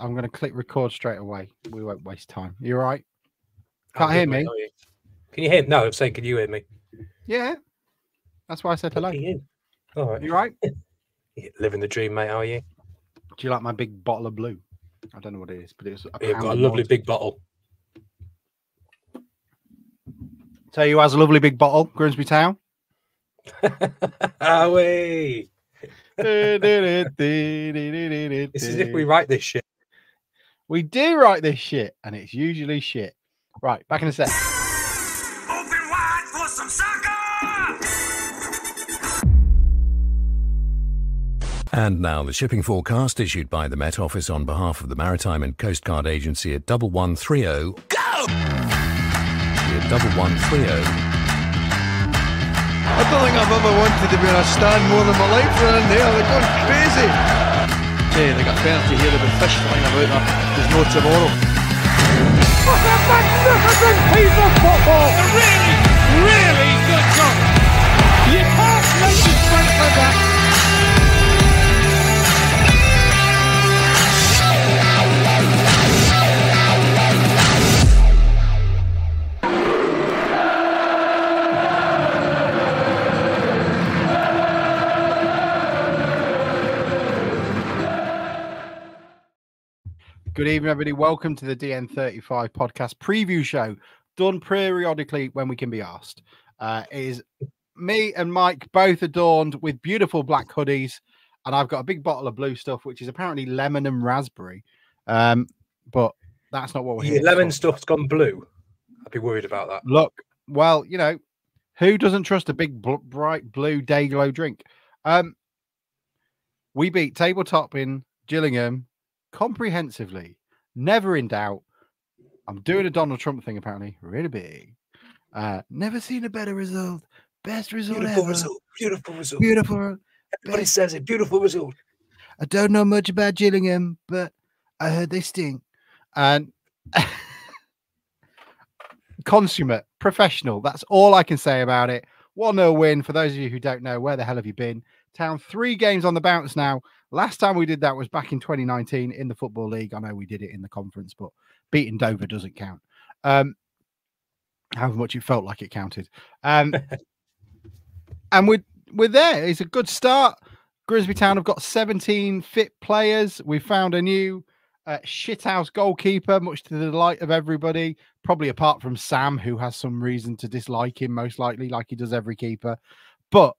I'm going to click record straight away. We won't waste time. You all right? Can't hear me? Can you hear? No, I'm saying, can you hear me? Yeah. That's why I said hello. You. All right. You right? Living the dream, mate. Are you? Do you like my big bottle of blue? I don't know what it is, but it's. A You've got a lovely big bottle. Tell you has a lovely big bottle, Grimsby Town. Away. this is if we write this shit. We do write this shit, and it's usually shit. Right, back in a sec. Open wide for some soccer! And now the shipping forecast issued by the Met Office on behalf of the Maritime and Coast Guard Agency at 1130. Go! At 1130. I don't think I've ever wanted to be in a stand more than my life running there. They're going crazy. Hey, they got penalty here. There'll be fish flying about there. There's no tomorrow. What a magnificent piece of football! A really, really good goal. You can't make it straight like that. Good evening, everybody. Welcome to the DN35 podcast preview show, done periodically when we can be asked. Uh, is me and Mike both adorned with beautiful black hoodies, and I've got a big bottle of blue stuff, which is apparently lemon and raspberry. Um, but that's not what we're here. lemon stuff's gone blue. I'd be worried about that. Look, well, you know, who doesn't trust a big bl- bright blue day glow drink? Um, we beat tabletop in Gillingham comprehensively, never in doubt. I'm doing a Donald Trump thing apparently, really big. Uh, never seen a better result. Best result Beautiful ever. result. Beautiful result. Beautiful. Everybody says it. Beautiful result. I don't know much about Gillingham, but I heard they stink. And consummate, professional. That's all I can say about it. 1 0 win. For those of you who don't know, where the hell have you been? Town three games on the bounce now. Last time we did that was back in 2019 in the Football League. I know we did it in the conference, but beating Dover doesn't count. Um, however much it felt like it counted. Um, and we're, we're there. It's a good start. Grimsby Town have got 17 fit players. We found a new uh, shithouse goalkeeper, much to the delight of everybody, probably apart from Sam, who has some reason to dislike him, most likely, like he does every keeper. But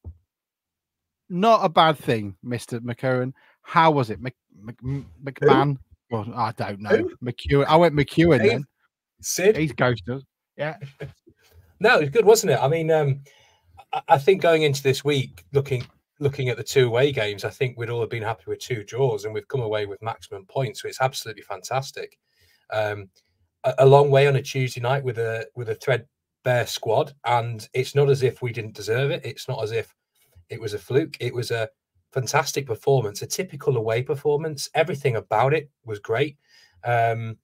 not a bad thing, Mr. McCurran. How was it? Mc, Mc, McMahon? Well, I don't know. McEwen. I went McEwen then. Sid? He's ghosted. Yeah. No, it was good, wasn't it? I mean, um, I, I think going into this week, looking looking at the two away games, I think we'd all have been happy with two draws, and we've come away with maximum points. So it's absolutely fantastic. Um, a, a long way on a Tuesday night with a with a threadbare squad, and it's not as if we didn't deserve it. It's not as if it was a fluke. It was a fantastic performance, a typical away performance. Everything about it was great. Um,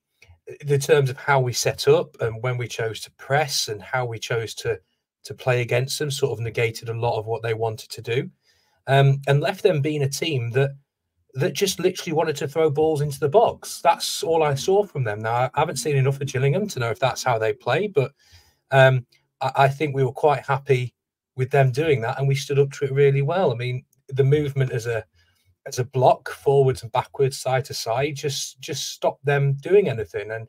the terms of how we set up and when we chose to press and how we chose to to play against them sort of negated a lot of what they wanted to do um, and left them being a team that that just literally wanted to throw balls into the box that's all i saw from them now i haven't seen enough of gillingham to know if that's how they play but um, I, I think we were quite happy with them doing that and we stood up to it really well. I mean the movement as a as a block forwards and backwards side to side just just stop them doing anything. And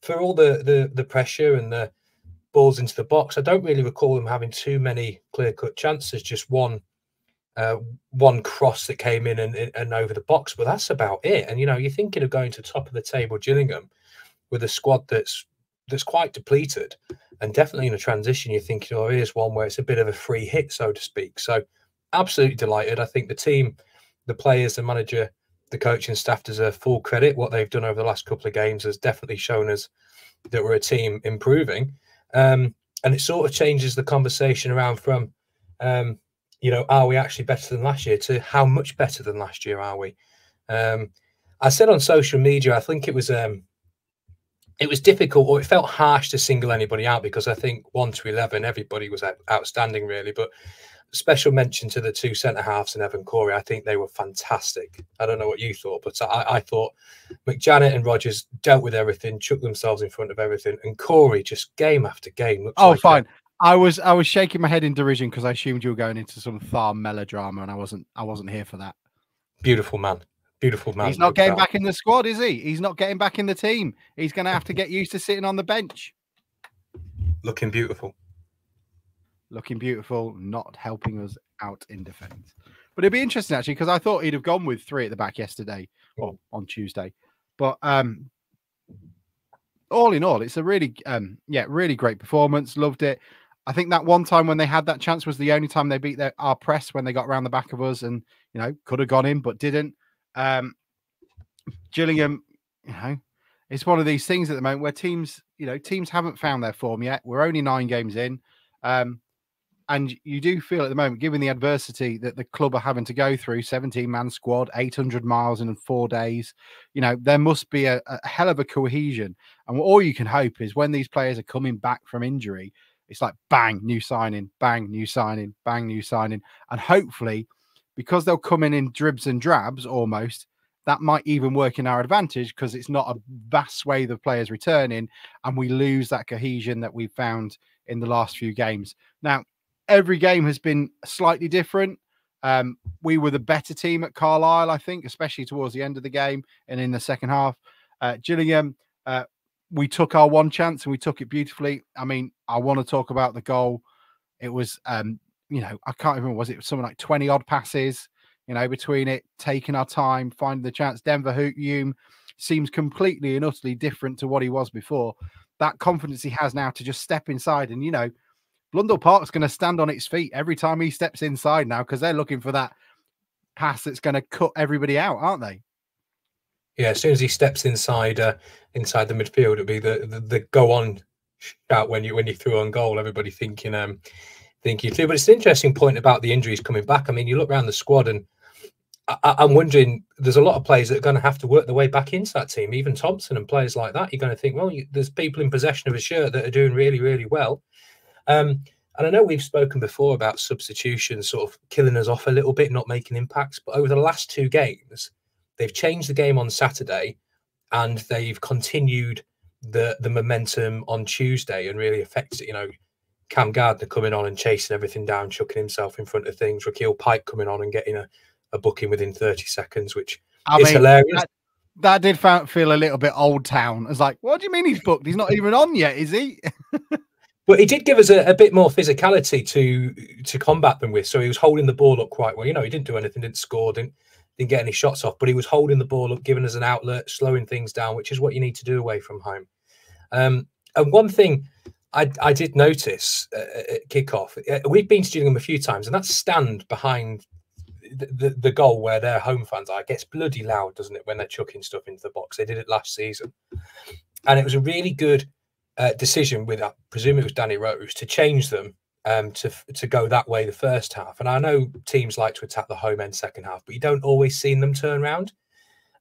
for all the the the pressure and the balls into the box i don't really recall them having too many clear cut chances just one uh, one cross that came in and, and over the box. But that's about it. And you know you're thinking of going to top of the table gillingham with a squad that's that's quite depleted and definitely in a transition you're thinking oh here's one where it's a bit of a free hit so to speak so absolutely delighted i think the team the players, the manager, the coaching staff deserve full credit. What they've done over the last couple of games has definitely shown us that we're a team improving. Um, and it sort of changes the conversation around from, um, you know, are we actually better than last year to how much better than last year are we? Um, I said on social media, I think it was um, it was difficult or it felt harsh to single anybody out because I think one to eleven, everybody was outstanding really. But special mention to the two centre halves and Evan Khouri. I think they were fantastic. I don't know what you thought, but I, I thought McJannet and Rodgers dealt with everything, chucked themselves in front of everything, and Khouri just game after game. Oh, like fine. I was I was shaking my head in derision because I assumed you were going into some Tharme melodrama, and I wasn't. I wasn't here for that. beautiful man, beautiful man. He's not getting back in the squad, is he? He's not getting back in the team. He's going to have to get used to sitting on the bench, looking beautiful. looking beautiful, not helping us out in defence. But it'd be interesting actually because I thought he'd have gone with three at the back yesterday or on Tuesday. But um, all in all, it's a really um, yeah, really great performance. Loved it. I think that one time when they had that chance was the only time they beat their, our press when they got around the back of us and you know could have gone in but didn't. Um, Gillingham, you know, it's one of these things at the moment where teams, you know, teams haven't found their form yet. We're only nine games in. Um, and you do feel at the moment, given the adversity that the club are having to go through 17 man squad, 800 miles in four days, you know, there must be a, a hell of a cohesion. And all you can hope is when these players are coming back from injury, it's like bang, new signing, bang, new signing, bang, new signing. And hopefully, because they'll come in in dribs and drabs almost, that might even work in our advantage because it's not a vast swathe of players returning and we lose that cohesion that we've found in the last few games. Now, every game has been slightly different. Um, we were the better team at Carlisle, I think, especially towards the end of the game and in the second half. Uh, Gillingham, uh, we took our one chance and we took it beautifully. I mean, I want to talk about the goal. It was, um, you know, I can't remember, was it something like 20 odd passes, you know, between it, taking our time, finding the chance. Denver Hume seems completely and utterly different to what he was before. That confidence he has now to just step inside and, you know, Blundell Park's going to stand on its feet every time he steps inside now because they're looking for that pass that's going to cut everybody out, aren't they? Yeah, as soon as he steps inside uh, inside the midfield, it'll be the, the the go on shout when you when you threw on goal. Everybody thinking um thinking through. But it's an interesting point about the injuries coming back. I mean, you look around the squad and I, I'm wondering. There's a lot of players that are going to have to work their way back into that team. Even Thompson and players like that. You're going to think, well, you, there's people in possession of a shirt that are doing really really well. Um, and I know we've spoken before about substitution sort of killing us off a little bit, not making impacts. But over the last two games, they've changed the game on Saturday and they've continued the the momentum on Tuesday and really affects it. You know, Cam Gardner coming on and chasing everything down, chucking himself in front of things. Rekeil Pyke coming on and getting a, a booking within 30 seconds, which I is mean, hilarious. that, that did feel a little bit old town. It's like, what do you mean he's booked? He's not even on yet, is he? But he did give us a, a bit more physicality to to combat them with. So he was holding the ball up quite well. You know, he didn't do anything, didn't score, didn't didn't get any shots off, but he was holding the ball up, giving us an outlet, slowing things down, which is what you need to do away from home. Um, and one thing I, I did notice uh, at kickoff, uh, we've been to Gillingham a few times, and that stand behind the, the, the goal where their home fans are gets bloody loud, doesn't it, when they're chucking stuff into the box? They did it last season. And it was a really good uh, decision with, I presume it was Danny Rose, to change them um, to to go that way the first half. And I know teams like to attack the home end second half, but you don't always see them turn around.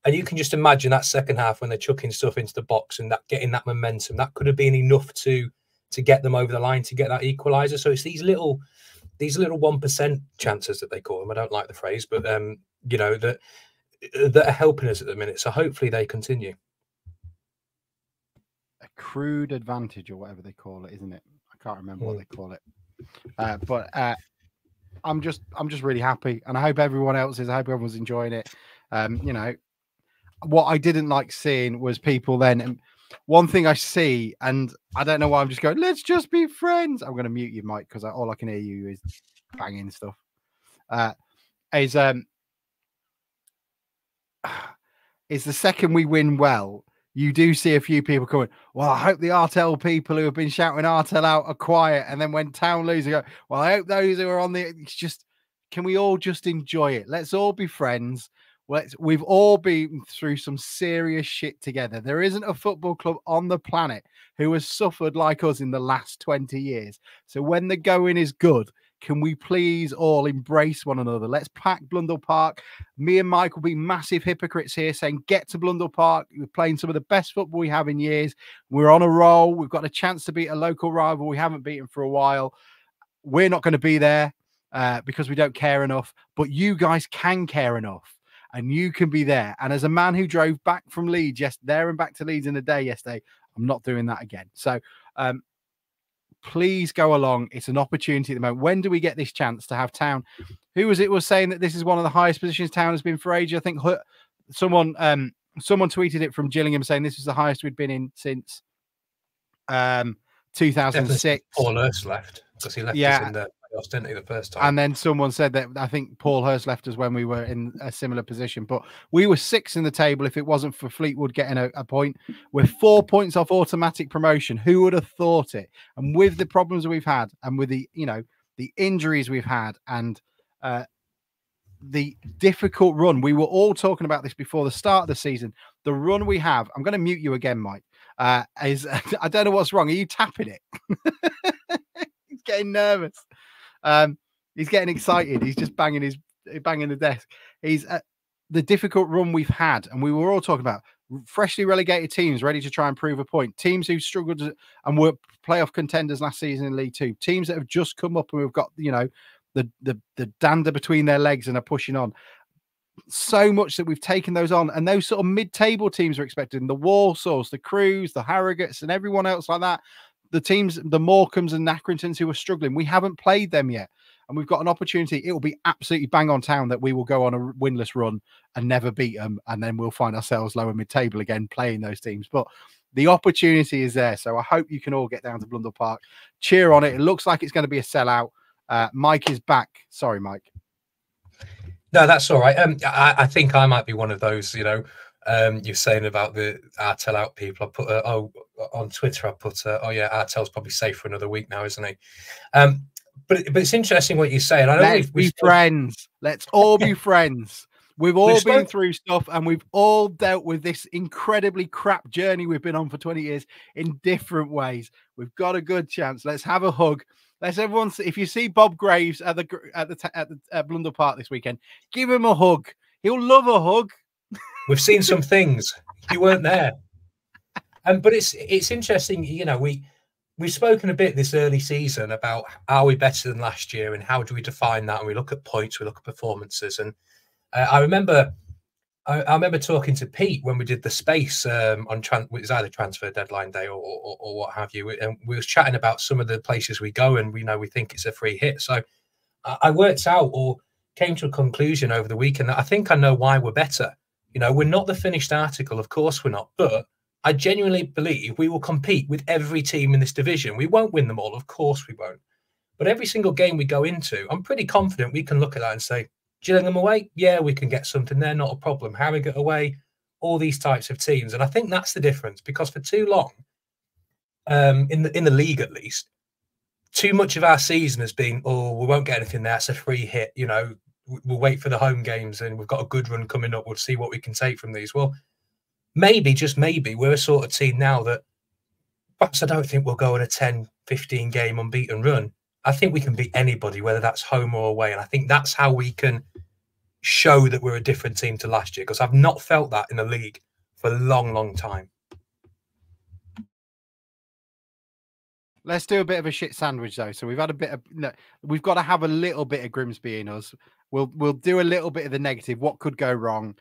And you can just imagine that second half when they're chucking stuff into the box and that getting that momentum, that could have been enough to to get them over the line to get that equalizer. So it's these little these little one percent chances that they call them. I don't like the phrase, but um, you know that that are helping us at the minute. So hopefully they continue. a crude advantage or whatever they call it, isn't it? I can't remember what Mm. they call it. Uh, but uh, I'm just I'm just really happy, and I hope everyone else is. I hope everyone's enjoying it. Um, you know, what I didn't like seeing was people then. One thing I see, and I don't know why I'm just going. Let's just be friends. I'm going to mute you, Mike, because all I can hear you is banging stuff. Uh, is um is the second we win well, you do see a few people coming. Well, I hope the Artell people who have been shouting Artell out are quiet. And then when Town lose, go, Well, I hope those who are on the. It's just, can we all just enjoy it? Let's all be friends. We've all been through some serious shit together. There isn't a football club on the planet who has suffered like us in the last 20 years. So when the going is good, can we please all embrace one another? Let's pack Blundell Park. Me and Mike will be massive hypocrites here saying, get to Blundell Park. We're playing some of the best football we have in years. We're on a roll. We've got a chance to beat a local rival we haven't beaten for a while. We're not going to be there. uh, because we don't care enough. But you guys can care enough, and you can be there. And as a man who drove back from Leeds, yes, there and back to Leeds in a day yesterday, I'm not doing that again. So. Um, please go along. It's an opportunity at the moment. When do we get this chance to have Town? Who was it was saying that this is one of the highest positions Town has been for ages? I think someone um someone tweeted it from Gillingham saying this is the highest we'd been in since um 2006. Paul Hurst left because he left Yeah. us in the playoffs, didn't he, the first time? And then someone said that I think Paul Hurst left us when we were in a similar position, but we were six in the table if it wasn't for Fleetwood getting a, a point. We're four points off automatic promotion. Who would have thought it? And with the problems we've had, and with the you know the injuries we've had, and uh, the difficult run, we were all talking about this before the start of the season. The run we have, I'm going to mute you again, Mike. Uh, is I don't know what's wrong. Are you tapping it? He's getting nervous. Um, he's getting excited. He's just banging his banging the desk. He's uh, the difficult run we've had, and we were all talking about freshly relegated teams ready to try and prove a point. Teams who struggled and were playoff contenders last season in League Two. Teams that have just come up and we've got you know the the the dander between their legs and are pushing on. So much that we've taken those on, and those sort of mid-table teams are expected. The Walsalls, the Crewes, the Harrogates, and everyone else like that. The teams, the Morecambes and Accringtons who are struggling, we haven't played them yet and we've got an opportunity. It will be absolutely bang on town that we will go on a winless run and never beat them, and then we'll find ourselves lower mid table again playing those teams. But the opportunity is there, so I hope you can all get down to Blundell Park, cheer on it. It looks like it's going to be a sellout. Uh, Mike is back. Sorry, Mike. No, that's all right. Um, I, I think I might be one of those. You know, um, you're saying about the Artell out people. I put uh, oh on Twitter. I put uh, oh yeah, Artell's probably safe for another week now, isn't he? Um, but but it's interesting what you're saying. I know Let's we've, be we've friends. Let's all be friends. We've all been spoke- through stuff and we've all dealt with this incredibly crap journey we've been on for 20 years in different ways. We've got a good chance. Let's have a hug. Let's everyone. see- If you see Bob Graves at the at the at the at Blundell Park this weekend, give him a hug. He'll love a hug. We've seen some things. You weren't there. Um, but it's it's interesting, you know, we we've spoken a bit this early season about are we better than last year and how do we define that? And we look at points, we look at performances. And uh, I remember I, I remember talking to Pete when we did the space um, on tran- it was either transfer deadline day or, or, or what have you. And we was chatting about some of the places we go and we know we think it's a free hit. So I, I worked out or came to a conclusion over the weekend that I think I know why we're better. You know, we're not the finished article, of course we're not, but I genuinely believe we will compete with every team in this division. We won't win them all, of course we won't. But every single game we go into, I'm pretty confident we can look at that and say, Gillingham away, yeah, we can get something there, not a problem. Harrogate away, all these types of teams, and I think that's the difference because for too long, um, in the in the league at least, too much of our season has been, oh, we won't get anything there. It's a free hit, you know. We- We'll wait for the home games, and we've got a good run coming up. We'll see what we can take from these. Well, maybe, just maybe, we're a sort of team now that perhaps I don't think we'll go on a 10, 15 game unbeaten run. I think we can beat anybody, whether that's home or away. And I think that's how we can show that we're a different team to last year because I've not felt that in the league for a long, long time. Let's do a bit of a shit sandwich though. So we've had a bit of we've got to have a little bit of Grimsby in us. We'll we'll do a little bit of the negative, what could go wrong,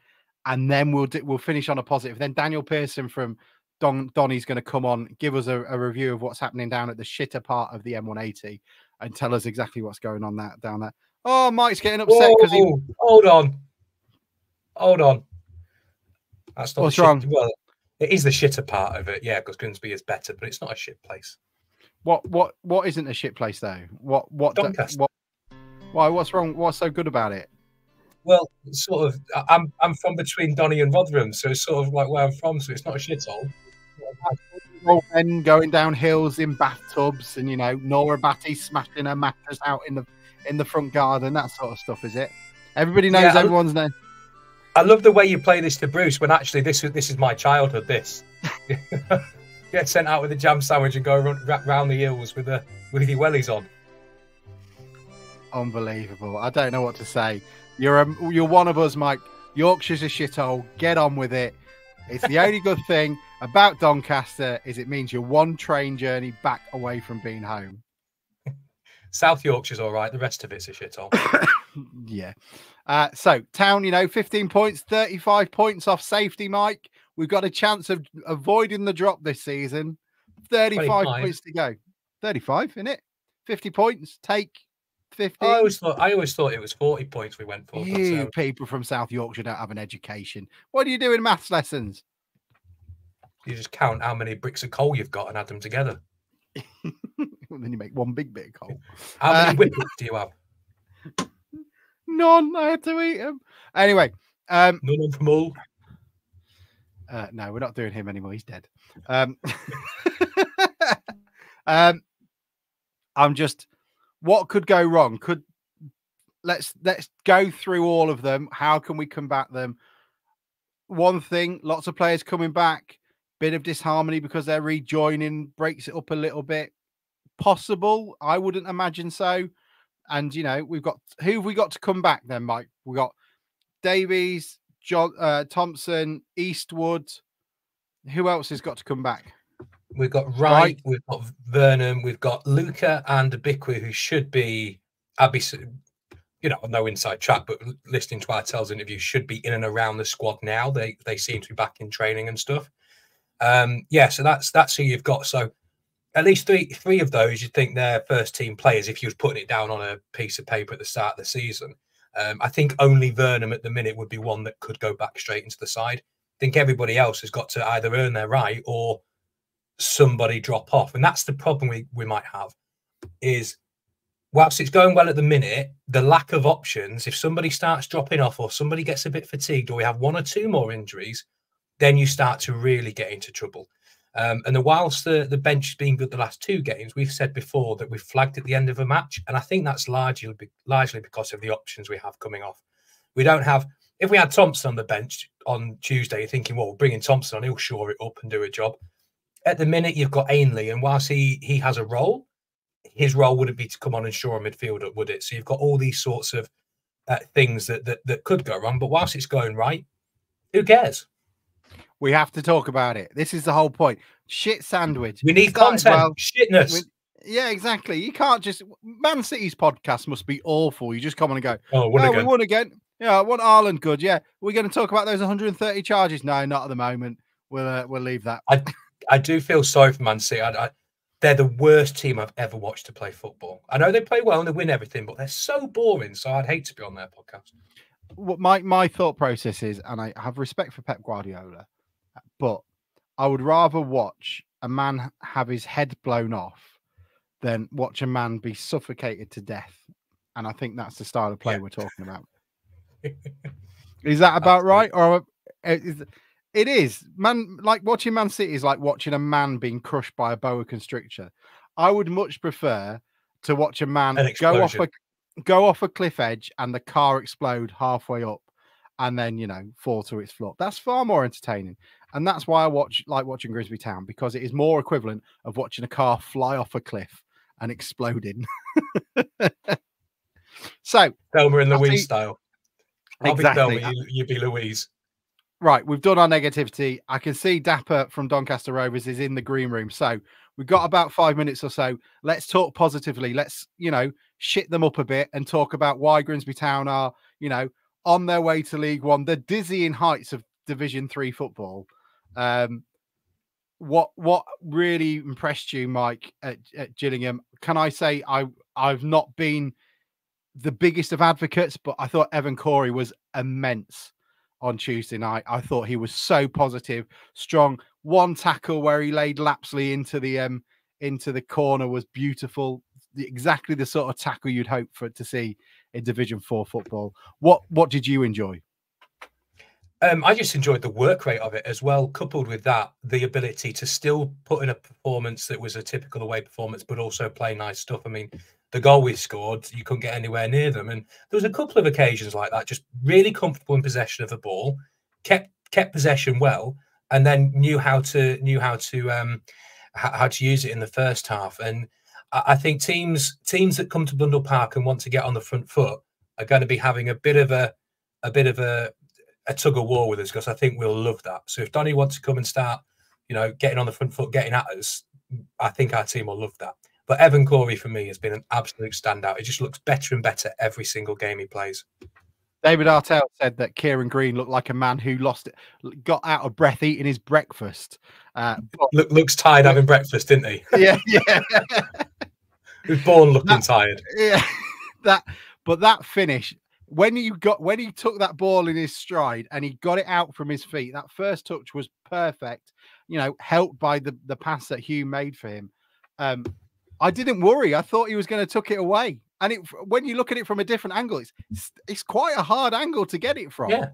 and then we'll do, we'll finish on a positive. Then Daniel Pearson from Don Donny's going to come on, give us a, a review of what's happening down at the shitter part of the M180, and tell us exactly what's going on that down there. Oh, Mike's getting upset because he hold on. Hold on. That's not What's wrong? Well, it is the shitter part of it, yeah, because Grimsby is better, but it's not a shit place. what what what isn't a shit place though? What what Doncaster. what why what's wrong? What's so good about it? Well, sort of, I'm I'm from between Donny and Rotherham, so it's sort of like where I'm from, so it's not a shithole. old men going down hills in bathtubs and you know Nora Batty smashing her mattress out in the in the front garden, that sort of stuff, is it? Everybody knows Yeah, everyone's name. I love the way you play this to Bruce when actually this is this is my childhood. This get sent out with a jam sandwich and go run, ra- round the hills with the with your wellies on. Unbelievable. I don't know what to say. You're a, you're one of us, Mike. Yorkshire's a shithole. Get on with it. It's the only good thing about Doncaster is it means you're one train journey back away from being home. South Yorkshire's all right. The rest of it's a shithole. yeah. Uh, so Town, you know, 15 points, 35 points off safety, Mike. We've got a chance of avoiding the drop this season. 35 25. points to go. 35, in it? 50 points. Take 50. I always thought I always thought it was 40 points we went for. you uh, people from South Yorkshire don't have an education. What do you do in maths lessons? you just count how many bricks of coal you've got and add them together. Well, then you make one big bit of coal. How many Uh, whippets do you have? None. I had to eat them. Anyway, um, None of them all. Uh, no, we're not doing him anymore. He's dead. Um, um, I'm just. What could go wrong? Could let's let's go through all of them. How can we combat them? One thing: lots of players coming back. Bit of disharmony because they're rejoining breaks it up a little bit. Possible. I wouldn't imagine so. And you know, we've got who have we got to come back then, Mike? We got Davies, John uh, Thompson, Eastwood. Who else has got to come back? We've got Wright, Wright. we've got Vernam, we've got Luker and Obikwu, who should be, I'd be, you know, no inside track, but listening to Artell's interview, should be in and around the squad now. They they seem to be back in training and stuff. Um, yeah, so that's that's who you've got. So at least three three of those, you'd think they're first team players if you was putting it down on a piece of paper at the start of the season. Um, I think only Vernam at the minute would be one that could go back straight into the side. I think everybody else has got to either earn their right or somebody drop off. And that's the problem we, we might have is whilst it's going well at the minute, the lack of options, if somebody starts dropping off or somebody gets a bit fatigued or we have one or two more injuries, then you start to really get into trouble. Um, and the whilst the, the bench has been good the last two games, we've said before that we've flagged at the end of a match. And I think that's largely largely because of the options we have coming off. We don't have if we had Thompson on the bench on Tuesday, you're thinking, well, we're bringing Thompson on, he'll shore it up and do a job. At the minute, you've got Ainley, and whilst he he has a role, his role wouldn't be to come on and shore a midfield up, would it? So you've got all these sorts of uh, things that, that that could go wrong. But whilst it's going right, who cares? We have to talk about it. This is the whole point. Shit sandwich. We need content. well. Shitness. we- Yeah, exactly. You can't just Man City's podcast must be awful. You just come on and go, oh, what oh, again? we won again. Yeah, I want Ireland good. Yeah, we're going to talk about those 130 charges. No, not at the moment. We'll uh, we'll leave that. I do feel sorry for Man City. I, I, they're the worst team I've ever watched to play football. I know they play well and they win everything, but they're so boring. So I'd hate to be on their podcast. What my my thought process is, and I have respect for Pep Guardiola, but I would rather watch a man have his head blown off than watch a man be suffocated to death. And I think that's the style of play Yeah. we're talking about. Is that about right? Or uh, is it is man like watching Man City is like watching a man being crushed by a boa constrictor. I would much prefer to watch a man go off a go off a cliff edge and the car explode halfway up and then you know fall to its floor. That's far more entertaining. And that's why I watch like watching Grimsby Town because it is more equivalent of watching a car fly off a cliff and exploding. so Thelma in I Louise think- style. I'll Exactly. be Thelma, you, you be Louise. Right, we've done our negativity. I can see Dapper from Doncaster Rovers is in the green room. So we've got about five minutes or so. Let's talk positively. Let's, you know, shit them up a bit and talk about why Grimsby Town are, you know, on their way to League One, the dizzying heights of Division Three football. Um, what what really impressed you, Mike, at, at Gillingham? Can I say I I've not been the biggest of advocates, but I thought Evan Khouri was immense on Tuesday night. I thought he was so positive, strong. One tackle where he laid Lapsley into the um into the corner was beautiful. Exactly the sort of tackle you'd hope for to see in Division Four football. What what did you enjoy? Um, I just enjoyed the work rate of it as well, coupled with that, the ability to still put in a performance that was a typical away performance, but also play nice stuff. I mean, the goal we scored, you couldn't get anywhere near them. And there was a couple of occasions like that, just really comfortable in possession of the ball, kept kept possession well, and then knew how to knew how to um how to use it in the first half. And I, think teams teams that come to Blundell Park and want to get on the front foot are going to be having a bit of a a bit of a a tug of war with us because I think we'll love that. So if Donny wants to come and start, you know, getting on the front foot, getting at us, I think our team will love that. But Evan Khouri for me has been an absolute standout. He just looks better and better every single game he plays. David Artell said that Kieran Green looked like a man who lost it, got out of breath eating his breakfast. Uh, but, Look, looks tired having breakfast, didn't he? yeah, yeah, He was born looking That- tired. yeah. That, but that finish when you got when he took that ball in his stride and he got it out from his feet, that first touch was perfect. You know, helped by the the pass that Hugh made for him. Um, I didn't worry. I thought he was going to tuck it away. And it, when you look at it from a different angle, it's it's- quite a hard angle to get it from. Yeah.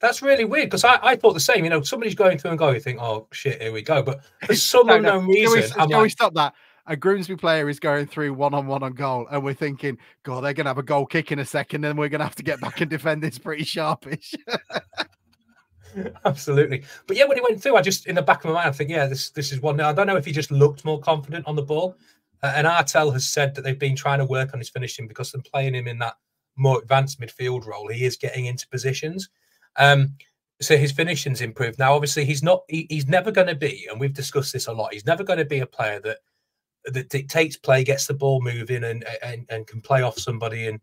That's really weird because I, I thought the same. You know, somebody's going through and go, you think, oh shit, here we go. But for some No, no. unknown Can we, reason, can we stop that? A Grimsby player is going through one on one on goal, and we're thinking, God, they're going to have a goal kick in a second, and we're going to have to get back and defend this pretty sharpish. Absolutely. But yeah, when he went through, I just in the back of my mind, I think, yeah, this this is one. I don't know if he just looked more confident on the ball. Uh, and Artell has said that they've been trying to work on his finishing because they're playing him in that more advanced midfield role. He is getting into positions. Um, so his finishing's improved. Now, obviously, he's not. He, he's never going to be, and we've discussed this a lot. He's never going to be a player that that dictates play, gets the ball moving, and and, and can play off somebody and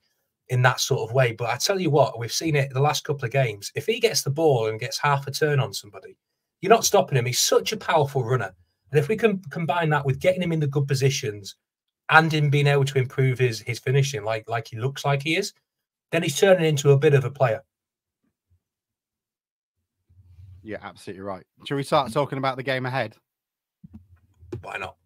in that sort of way. But I tell you what, we've seen it the last couple of games. If he gets the ball and gets half a turn on somebody, you're not stopping him. He's such a powerful runner. And if we can combine that with getting him in the good positions and him being able to improve his his finishing like like he looks like he is, then he's turning into a bit of a player. yeah, absolutely right. Shall we start talking about the game ahead? Why not?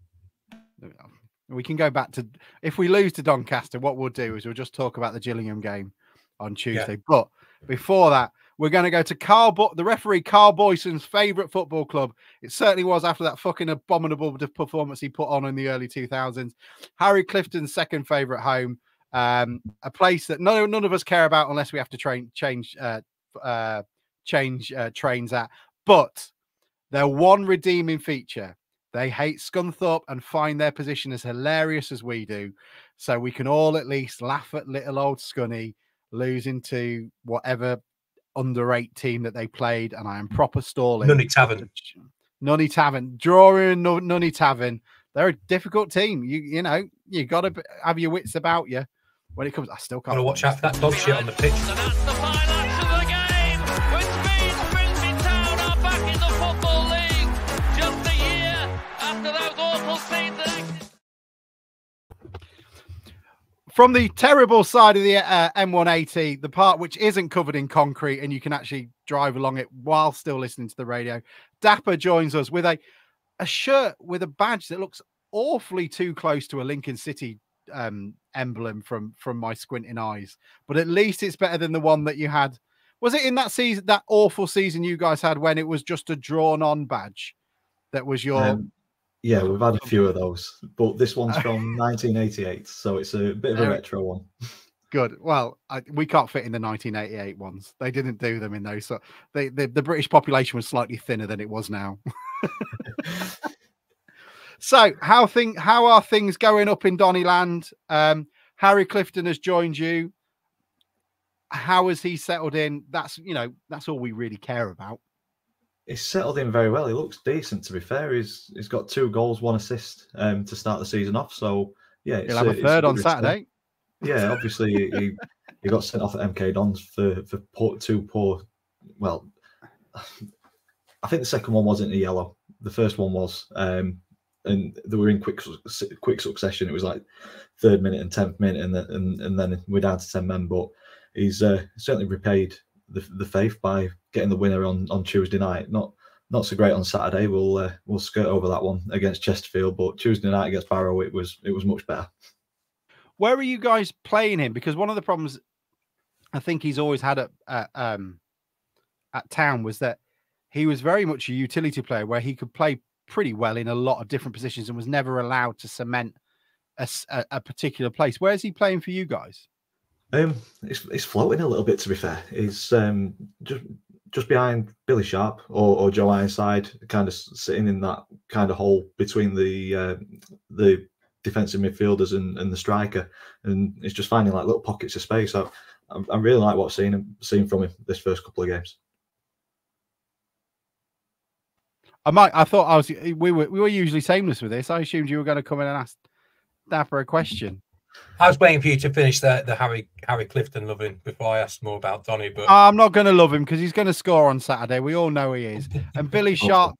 We can go back to if we lose to Doncaster, what we'll do is we'll just talk about the Gillingham game on Tuesday. But before that, we're going to go to Carl, Bo- the referee Carl Boyeson's favourite football club. It certainly was after that fucking abominable performance he put on in the early 2000s. Harry Clifton's second favourite home, um, a place that none, none of us care about unless we have to train change uh, uh, change uh, trains at. But their one redeeming feature they hate Scunthorpe and find their position as hilarious as we do. So we can all at least laugh at little old Scunny losing to whatever under eight team that they played. And I am hmm. proper stalling. Nunny Tavern. Nunny Tavern. Drawing Nun- Nunny Tavern. They're a difficult team. You you know, you got to have your wits about you when it comes. I still can't. Gotta watch out for that dog shit on the pitch. And that's the final of the game, which means Grimsby Town are back in the Football League just a year after those awful scenes from the terrible side of the uh, M180, the part which isn't covered in concrete and you can actually drive along it while still listening to the radio. Dapper joins us with a a shirt with a badge that looks awfully too close to a Lincoln City um, emblem from from my squinting eyes, but at least it's better than the one that you had. Was it in that season, that awful season you guys had when it was just a drawn on badge? That was your Um, yeah, we've had a few of those, but this one's from 1988, so it's a bit of a retro one. Good. Well, I, we can't fit in the 1988 ones. They didn't do them in those. So they, the the British population was slightly thinner than it was now. so how thing how are things going up in Donnyland? Um, Harry Clifton has joined you. How has he settled in? That's you know that's all we really care about. He's settled in very well. He looks decent, to be fair. He's he's got two goals, one assist um, to start the season off. So yeah, it's He'll have a third on. Saturday. Yeah, obviously he, he, he got sent off at MK Dons for for poor, two poor. Well, I think the second one wasn't a yellow. The first one was, um, and they were in quick quick succession. It was like third minute and tenth minute, and then and, and then we're down to ten men. But he's uh, certainly repaid the, the faith by getting the winner on on Tuesday night. Not not so great on Saturday. We'll uh, we'll skirt over that one against Chesterfield, but Tuesday night against Barrow, it was it was much better. Where are you guys playing him? Because one of the problems I think he's always had at, at um at town was that he was very much a utility player where he could play pretty well in a lot of different positions and was never allowed to cement a particular place. Where is he playing for you guys? Um, it's it's floating a little bit. To be fair, he's um just just behind Billy Sharp or, or Joe Ironside, kind of sitting in that kind of hole between the uh, the defensive midfielders and, and the striker, and it's just finding like little pockets of space. I, I, I really like what I've seen him seen from him this first couple of games. I might. I thought I was. We were. We were usually seamless with this. I assumed you were going to come in and ask dapper a question. I was waiting for you to finish the, the Harry Harry Clifton loving before I asked more about Donny, but I'm not going to love him because he's going to score on Saturday. We all know he is. And Billy Sharp,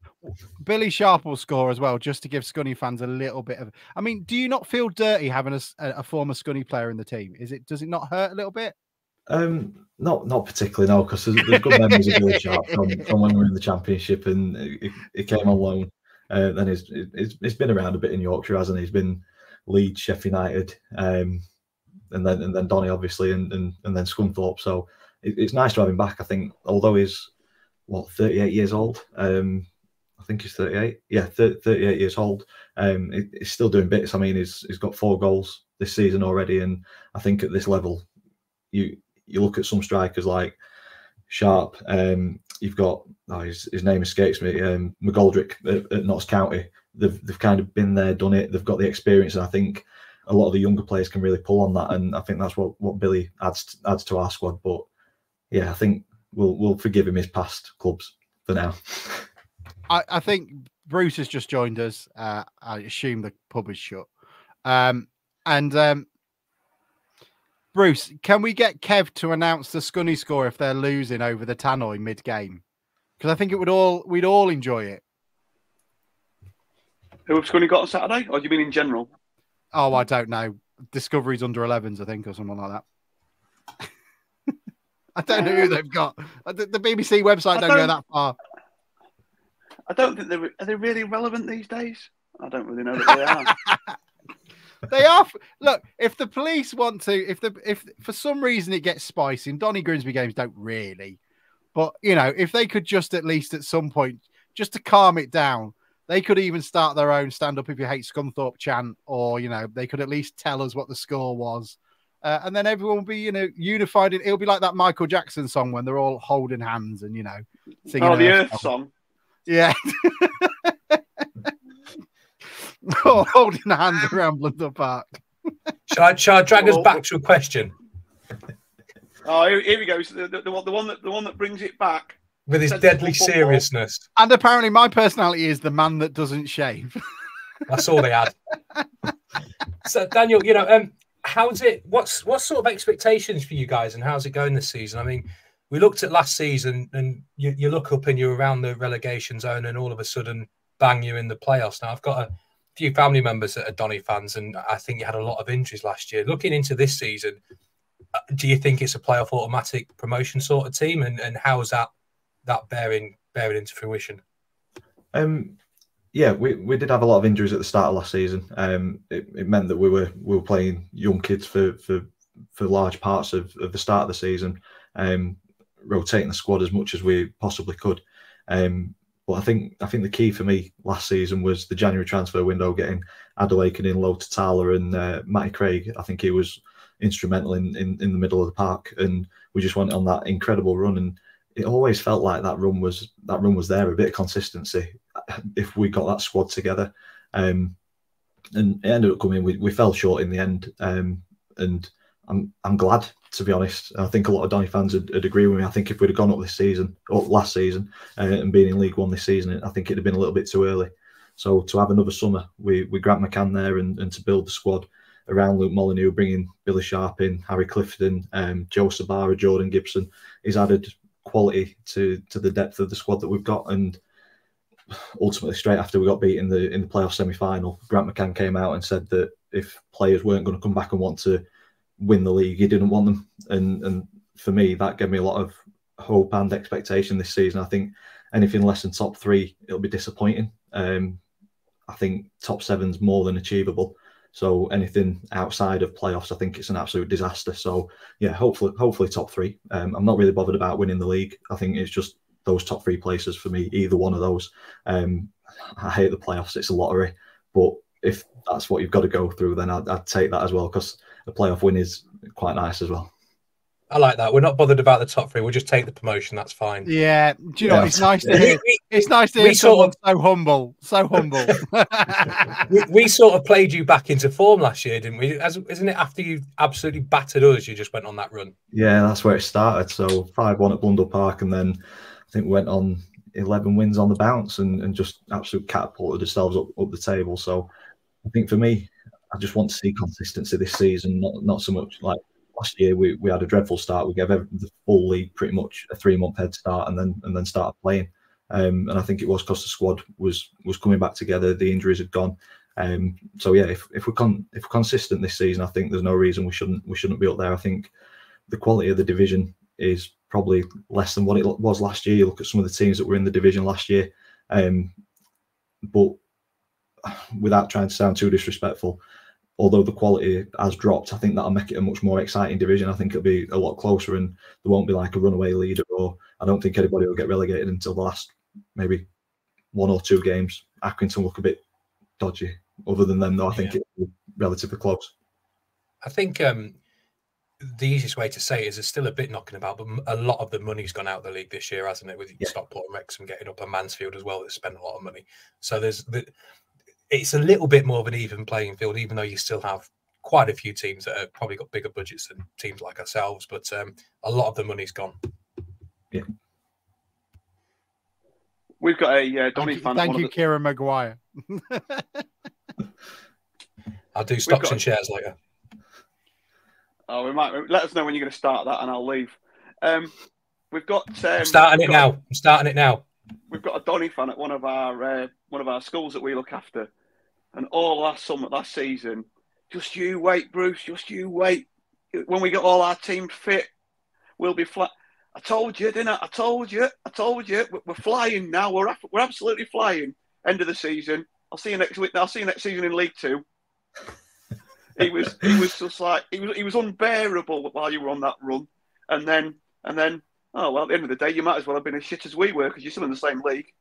Billy Sharp will score as well, just to give Scunny fans a little bit of. I mean, do you not feel dirty having a former Scunny player in the team? Is it? Does it not hurt a little bit? Um, not not particularly no, because there's, there's good memories of Billy Sharp from, from when we were in the championship, and he, he came on loan. Uh, then he's, he's he's been around a bit in Yorkshire, hasn't he? He's been Leeds, Sheffield United, um, and then and then Donny obviously, and and, and then Scunthorpe. So it, it's nice to have him back. I think, although he's what 38 years old, um, I think he's 38. Yeah, 30, 38 years old. Um, he- he's still doing bits. I mean, he's he's got four goals this season already, and I think at this level, you you look at some strikers like Sharp. Um, you've got oh, his, his name escapes me. Um, McGoldrick at, at Notts County. They've they've kind of been there, done it. They've got the experience, and I think a lot of the younger players can really pull on that. And I think that's what, what Billy adds adds to our squad. But yeah, I think we'll we'll forgive him his past clubs for now. I, I think Bruce has just joined us. Uh, I assume the pub is shut. Um, and um, Bruce, can we get Kev to announce the Scunny score if they're losing over the Tannoy mid game? Because I think it would all we'd all enjoy it. Who have Scunny got on Saturday? Or do you mean in general? Oh, I don't know. Discoveries under 11s, I think, or something like that. I don't know who they've got. Uh, The, the BBC website don't, go don't- that far. I don't think they're are they really relevant these days. I don't really know that they are. They are. Look, if the police want to, if the if for some reason it gets spicy, and Donny Grimsby games don't really, but you know, if they could just at least at some point, just to calm it down, they could even start their own stand up if you hate Scunthorpe chant, or you know, they could at least tell us what the score was. Uh, and then everyone will be, you know, unified. In, it'll be like that Michael Jackson song when they're all holding hands and, you know, singing. oh, the Earth Earth Song. song. Yeah. oh, holding hands around Blundell Park. shall I, shall I drag us back to a question Oh, here, here we go. So the, the, the, the one that the one that brings it back. With his deadly seriousness? And apparently, my personality is the man that doesn't shave. That's all they had. so Daniel, you know, um, how's it? What's what sort of expectations for you guys, and how's it going this season? I mean, we looked at last season, and you, you look up and you're around the relegation zone, and all of a sudden, bang, you're in the playoffs. Now, I've got a few family members that are Donny fans, and I think you had a lot of injuries last year. Looking into this season, uh, do you think it's a playoff automatic promotion sort of team, and and how's that that bearing bearing into fruition? Um, yeah, we, we did have a lot of injuries at the start of last season. Um, it, it meant that we were we were playing young kids for for, for large parts of, of the start of the season, um, rotating the squad as much as we possibly could. Um, but I think I think the key for me last season was the January transfer window, getting Adelaide in low to Tyler and uh, Matty Craig. I think he was instrumental in, in in the middle of the park, and we just went on that incredible run and it always felt like that run was that run was there a bit of consistency if we got that squad together. Um and it ended up coming we, we fell short in the end um and i'm i'm glad to be honest. I think a lot of donny fans would, would agree with me. I think if we'd have gone up this season or last season uh, and been in league one this season i think it'd have been a little bit too early. So to have another summer we we grant mccann there and, and to build the squad around Luke Molyneux, bringing Billy Sharp in, Harry Clifton, um, Joe Sbarra, Jordan Gibson, he's added quality to to the depth of the squad that we've got. And ultimately, straight after we got beat in the in the playoff semi final, Grant McCann came out and said that if players weren't going to come back and want to win the league, he didn't want them. And and for me, that gave me a lot of hope and expectation this season. I think anything less than top three, it'll be disappointing. Um, I think top seven's more than achievable. So anything outside of playoffs, I think it's an absolute disaster. So yeah, hopefully, hopefully top three. Um, I'm not really bothered about winning the league. I think it's just those top three places for me. Either one of those. Um, I hate the playoffs. It's a lottery, but if that's what you've got to go through, then I'd, I'd take that as well because a playoff win is quite nice as well. I like that. We're not bothered about the top three. We'll just take the promotion. That's fine. Yeah, do you know? Yeah. It's nice to hear. It's nice to we hear sort someone so humble, so humble. we, we sort of played you back into form last year, didn't we? As, isn't it after you absolutely battered us, you just went on that run? Yeah, that's where it started. So five one at Blundell Park, and then I think we went on eleven wins on the bounce, and, and just absolutely catapulted ourselves up up the table. So I think for me, I just want to see consistency this season, not not so much like last year. We, we had a dreadful start. We gave every, the full league pretty much a three month head start, and then and then started playing. Um, and I think it was because the squad was was coming back together. The injuries had gone. Um, so yeah, if, if we're con- if we're consistent this season, I think there's no reason we shouldn't we shouldn't be up there. I think the quality of the division is probably less than what it was last year. You look at some of the teams that were in the division last year, um, but without trying to sound too disrespectful, although the quality has dropped, I think that'll make it a much more exciting division. I think it'll be a lot closer, and there won't be like a runaway leader, or I don't think anybody will get relegated until the last maybe one or two games. Accrington look a bit dodgy. Other than them, though, I think Yeah. it's relatively close. I think um, the easiest way to say it is there's still a bit knocking about, but a lot of the money's gone out of the league this year, hasn't it? With Yeah. Stockport and Wrexham getting up and Mansfield as well, that spent a lot of money. So there's the, it's a little bit more of an even playing field, even though you still have quite a few teams that have probably got bigger budgets than teams like ourselves. But um, a lot of the money's gone. Yeah. We've got a uh, Donny Thank you, fan. thank you of the- Kieran Maguire. I'll do stocks got- and shares later. Oh, we might let us know when you're going to start that, and I'll leave. Um, we've got. Um, I'm starting we've it got- now. I'm starting it now. We've got a Donny fan at one of our uh, one of our schools that we look after, and all last summer, last season, just you wait, Bruce. Just you wait. When we get all our team fit, we'll be flat. I told you, didn't I? I told you. I told you. We're- flying now. We're we're absolutely flying. End of the season. I'll see you next week. I'll see you next season in League Two. he was he was just like he was he was unbearable while you were on that run, and then and then oh well at the end of the day you might as well have been as shit as we were because you're still in the same league.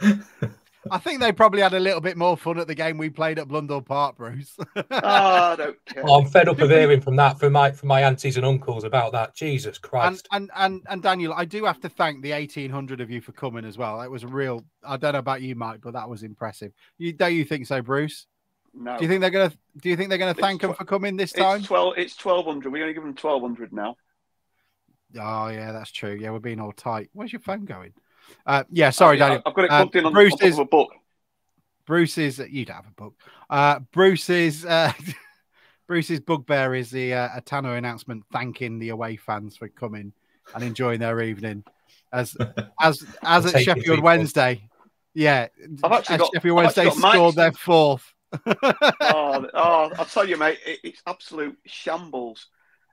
I think they probably had a little bit more fun at the game we played at Blundell Park, Bruce. Ah, I don't care. Oh, I'm fed up of hearing from that from my from my aunties and uncles about that. Jesus Christ! and and and Daniel, I do have to thank the eighteen hundred of you for coming as well. That was a real. I don't know about you, Mike, but that was impressive. You don't you think so, Bruce? no, Do you think they're gonna? Do you think they're gonna It's thank them for coming this time? it's twelve. It's twelve hundred. We only give them twelve hundred now. Oh yeah, that's true. Yeah, we're being all tight. Where's your phone going? Uh, yeah, sorry, Oh, yeah, Daniel. I've got it Uh, in on, Bruce on top is- of a book. Bruce's you don't have a book. Uh, Bruce's uh, Bruce's bugbear is the uh, a Tannoy announcement thanking the away fans for coming and enjoying their evening. As as as at Sheffield. Wednesday, yeah, I've actually as got- Sheffield I've Wednesday actually got scored their fourth. oh, oh, I'll tell you, mate, it, it's absolute shambles.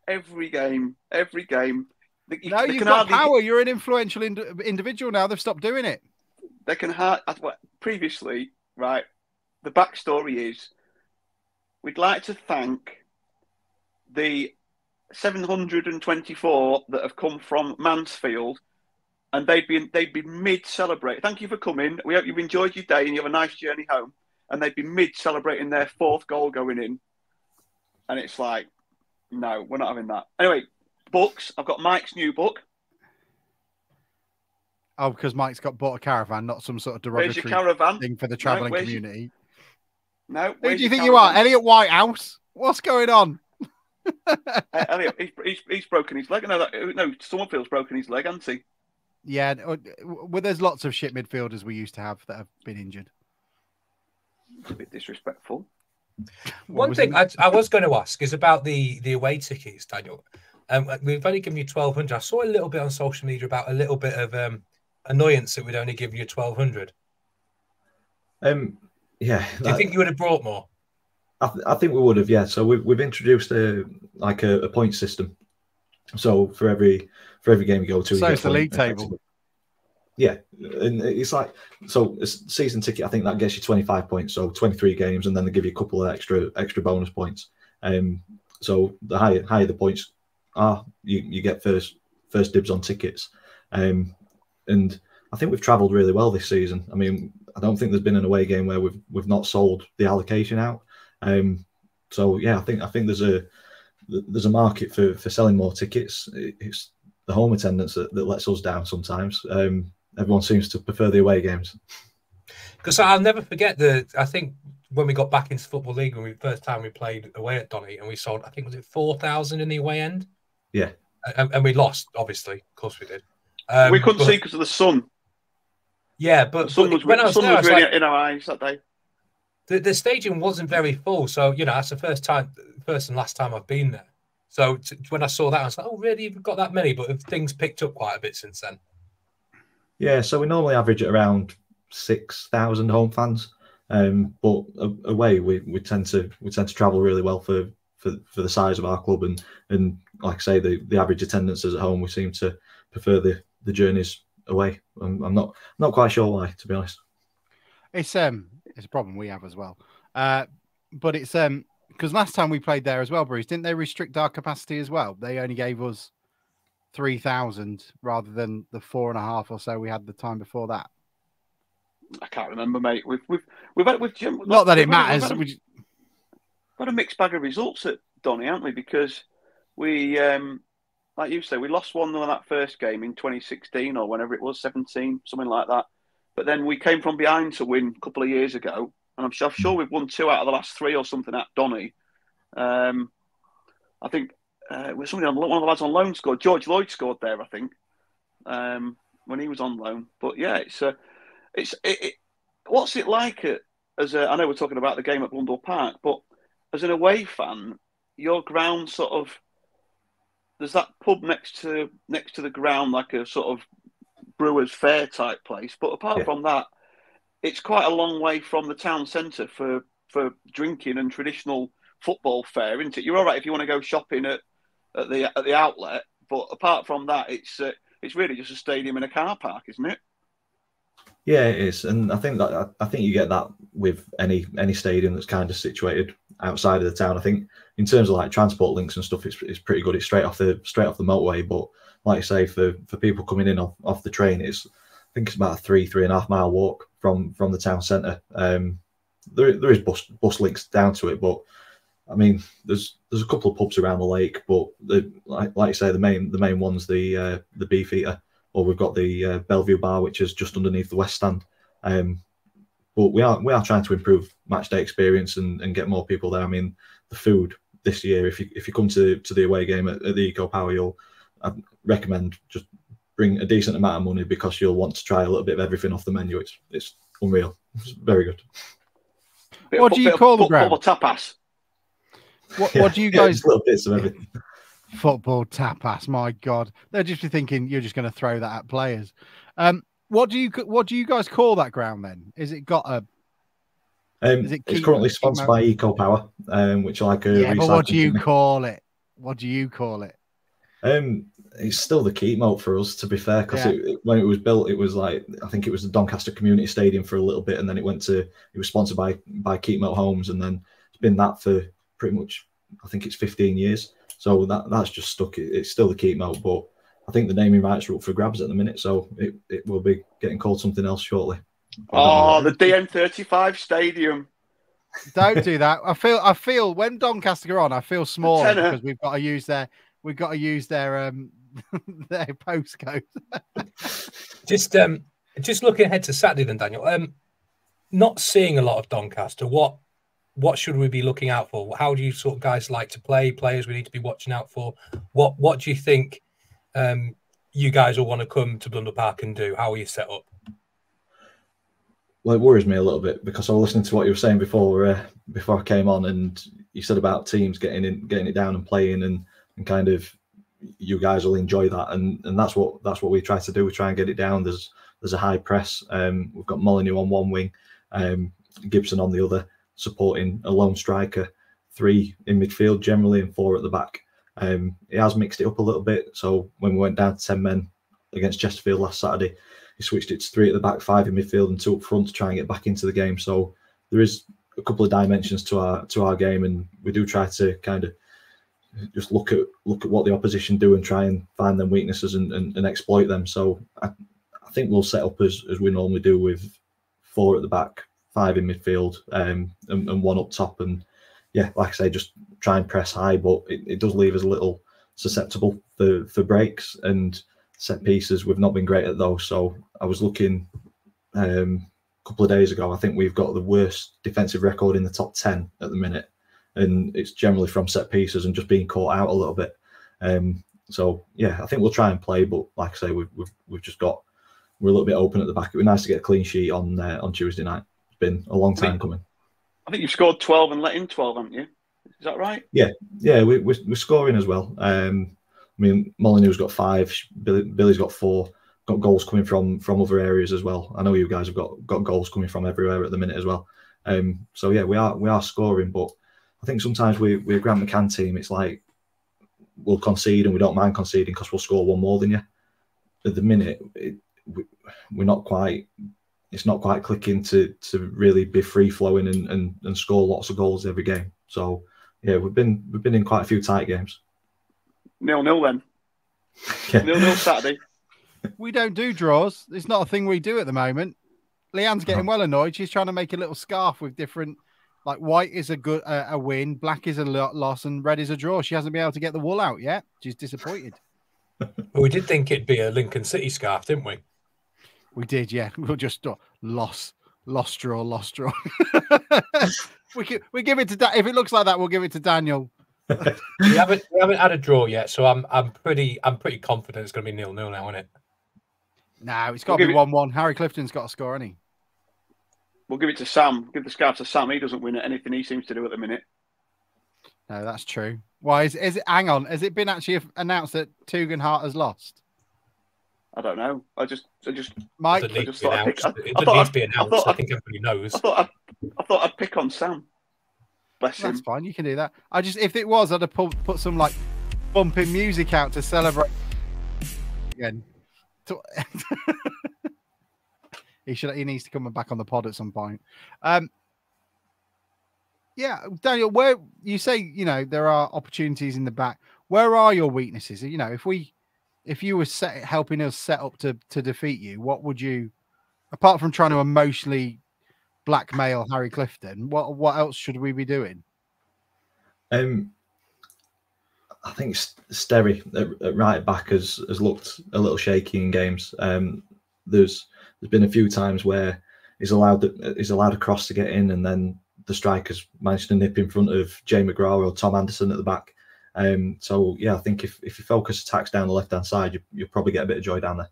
Every game, every game. They, no, they you've got hardly- power. You're an influential ind- individual now. They've stopped doing it. They can hard. Previously, right. The backstory is, we'd like to thank the 724 that have come from Mansfield, and they'd be they'd be mid celebrate. Thank you for coming. We hope you've enjoyed your day and you have a nice journey home. And they'd be mid celebrating their fourth goal going in, and it's like, no, we're not having that. Anyway, books. I've got Mike's new book. Oh, because Mike's got bought a caravan, not some sort of Where's your derogatory caravan? thing for the travelling where's your- community. No, Who do you your think you are. Elliot Whitehouse? What's going on? Uh, Elliot, he's, he's, he's broken his leg. No, that, no, Summerfield's broken his leg, hasn't he? Yeah, uh, well, there's lots of shit midfielders we used to have that have been injured. It's a bit disrespectful. One thing? I, I was going to ask is about the the away tickets, Daniel. Um, we've only given you twelve hundred. I saw a little bit on social media about a little bit of um, annoyance that we'd only given you twelve hundred. Um, yeah, Do you that- think you would have brought more? I, th- I think we would have, yeah. So we've, we've introduced a like a, a point system. So for every for every game you go to, So it's the league table. Yeah, and it's like so a s- season ticket. I think that gets you twenty five points, so twenty three games, and then they give you a couple of extra extra bonus points. Um, so the higher higher the points are, you, you get first first dibs on tickets. Um, and I think we've travelled really well this season. I mean, I don't think there's been an away game where we've we've not sold the allocation out. Um, so yeah, I think I think there's a there's a market for for selling more tickets. It's the home attendance that, that lets us down sometimes. Um, everyone seems to prefer the away games. Because I'll never forget the. I think when we got back into football league, when we first time we played away at Donny, and we sold, I think was it four thousand in the away end, Yeah, and, and we lost. Obviously, of course we did. Um, we couldn't but- see because of the sun. Yeah, but, The sun but was, when I was sun there, was was really like, in our eyes that day. the, the stadium wasn't very full. So you know, that's the first time, first and last time I've been there. So t- when I saw that, I was like, "Oh, really? You've got that many?" But things picked up quite a bit since then. Yeah, so we normally average at around six thousand home fans, um, but away we, we tend to we tend to travel really well for, for for the size of our club and and like I say the the average attendance is at home. We seem to prefer the the journeys away. I'm, I'm not not quite sure why, to be honest. It's um it's a problem we have as well. Uh, but it's um because last time we played there as well, Bruce, didn't they restrict our capacity as well? They only gave us three thousand rather than the four and a half or so we had the time before that. I can't remember, mate. We've we've we've had we've, we've Not that it matters. We've had, a, we've had a mixed bag of results at Donny, haven't we? Because we, um, like you say, we lost one 0 that first game in 2016 or whenever it was, 17, something like that. But then we came from behind to win a couple of years ago, and I'm sure, sure we've won two out of the last three or something at Donny. Um, I think uh, was somebody on one of the lads on loan scored. George Lloyd scored there, I think, um, when he was on loan. But yeah, it's uh, it's it, it, what's it like at, as a, I know we're talking about the game at Blundell Park, but as an away fan, your ground sort of there's that pub next to next to the ground, like a sort of Brewers Fayre type place. But apart Yeah. from that, it's quite a long way from the town centre for for drinking and traditional football fair, isn't it? You're all right if you want to go shopping at, at the at the outlet, but apart from that, it's uh, it's really just a stadium and a car park, isn't it? Yeah, it is, and I think that I think you get that with any any stadium that's kind of situated outside of the town. I think in terms of like transport links and stuff, it's, it's pretty good. It's straight off the straight off the motorway, but like I say, for for people coming in off, off the train, it's I think it's about a three three and a half mile walk from from the town centre. Um, there there is bus bus links down to it, but I mean, there's there's a couple of pubs around the lake, but the like like you say, the main the main one's the uh, the Beefeater or we've got the uh, Bellevue Bar, which is just underneath the West Stand. Um, but we are we are trying to improve match day experience and, and get more people there. I mean, the food this year, if you if you come to, to the away game at, at the Eco Power, you'll I recommend just bring a decent amount of money because you'll want to try a little bit of everything off the menu. It's it's unreal. It's very good. What do you call the ground? tapas. What, what do you guys just little bits of everything. Football tapas? My God, they'll just thinking you're just going to throw that at players. Um, what do you what do you guys call that ground then? Is it got a Um, Is it it's currently sponsored by Eco Power, um, which like a yeah? But what do you company. call it? What do you call it? Um, it's still the Keepmoat for us, to be fair, because Yeah. when it was built, it was like I think it was the Doncaster Community Stadium for a little bit, and then it went to it was sponsored by by Keepmoat Homes, and then it's been that for pretty much I think it's 15 years. So that that's just stuck. It, it's still the Keepmoat, but I think the naming rights are up for grabs at the minute, so it, it will be getting called something else shortly. Oh, the DN35 Stadium. Don't do that. I feel I feel when Doncaster are on, I feel smaller Tenner. because we've got to use their we've got to use their um their postcode. Just um, just looking ahead to Saturday, then Daniel. Um, not seeing a lot of Doncaster. What what should we be looking out for? How do you sort of guys like to play? Players we need to be watching out for. What what do you think? Um, you guys will want to come to Blundell Park and do. How are you set up? well, it worries me a little bit because I was listening to what you were saying before uh, before I came on, and you said about teams getting in, getting it down and playing, and and kind of you guys will enjoy that, and and that's what that's what we try to do. We try and get it down. There's there's a high press. Um, we've got Molyneux on one wing, um, Gibson on the other, supporting a lone striker, three in midfield generally, and four at the back. Um, it has mixed it up a little bit. So when we went down to ten men against Chesterfield last Saturday, he switched it to three at the back, five in midfield, and two up front to try and get back into the game. So there is a couple of dimensions to our to our game, and we do try to kind of just look at look at what the opposition do and try and find them weaknesses and, and, and exploit them. So I, I think we'll set up as, as we normally do with four at the back, five in midfield, um, and, and one up top. And yeah, like I say, just try and press high, but it, it does leave us a little susceptible for for breaks and set pieces. We've not been great at those. So I was looking um, a couple of days ago. I think we've got the worst defensive record in the top ten at the minute, and it's generally from set pieces and just being caught out a little bit. Um, so yeah, I think we'll try and play, but like I say, we've we've, we've just got we're a little bit open at the back. It'd be nice to get a clean sheet on uh, on Tuesday night. Been a long time coming. I think you've scored 12 and let in 12, haven't you? Is that right? Yeah, we, we're, we're scoring as well. Um, I mean, Molyneux's got five, Billy, Billy's got four, got goals coming from from other areas as well. I know you guys have got got goals coming from everywhere at the minute as well. Um, so yeah, we are we are scoring, but I think sometimes we we're a Grant McCann team. It's like we'll concede and we don't mind conceding because we'll score one more than you. At the minute, it, we, we're not quite. It's not quite clicking to to really be free flowing and, and and score lots of goals every game. So yeah, we've been we've been in quite a few tight games. Nil nil then. Yeah. Nil nil Saturday. We don't do draws. It's not a thing we do at the moment. Leanne's getting well annoyed. She's trying to make a little scarf with different, like white is a good uh, a win, black is a loss, and red is a draw. She hasn't been able to get the wool out yet. She's disappointed. Well, we did think it'd be a Lincoln City scarf, didn't we? We did, yeah. We'll just uh, loss, lost draw, lost draw. we gi- we give it to da- if it looks like that, we'll give it to Daniel. We haven't we haven't had a draw yet, so I'm I'm pretty I'm pretty confident it's going to be nil nil now, isn't it? No, it's got We'll to be one one. Harry Clifton's got to score, hasn't he? We'll give it to Sam. Give the scarf to Sam. He doesn't win at anything he seems to do at the minute. No, that's true. Why is, is it? Hang on, has it been actually announced that Tugendhat has lost? I don't know. I just, I just, Mike, Doesn't I just to be thought I'd announced. pick- I- It I doesn't need to be I- I announced. thought I I- think everybody knows. I thought, I'd, I thought I'd pick on Sam. Bless him. That's fine. You can do that. I just, if it was, I'd have put, put some like bumping music out to celebrate. Again, he should. He needs to come back on the pod at some point. Um, yeah, Daniel, where you say you know there are opportunities in the back. Where are your weaknesses? You know, if we, if you were set, helping us set up to to defeat you, what would you, apart from trying to emotionally blackmail Harry Clifton, what what else should we be doing? Um, I think Sterry at, at right back has, has looked a little shaky in games. Um, there's there's been a few times where he's allowed he's allowed a cross to get in, and then the strikers managed to nip in front of Jay McGrath or Tom Anderson at the back. Um, so yeah, I think if, if you focus attacks down the left hand side, you, you'll probably get a bit of joy down there.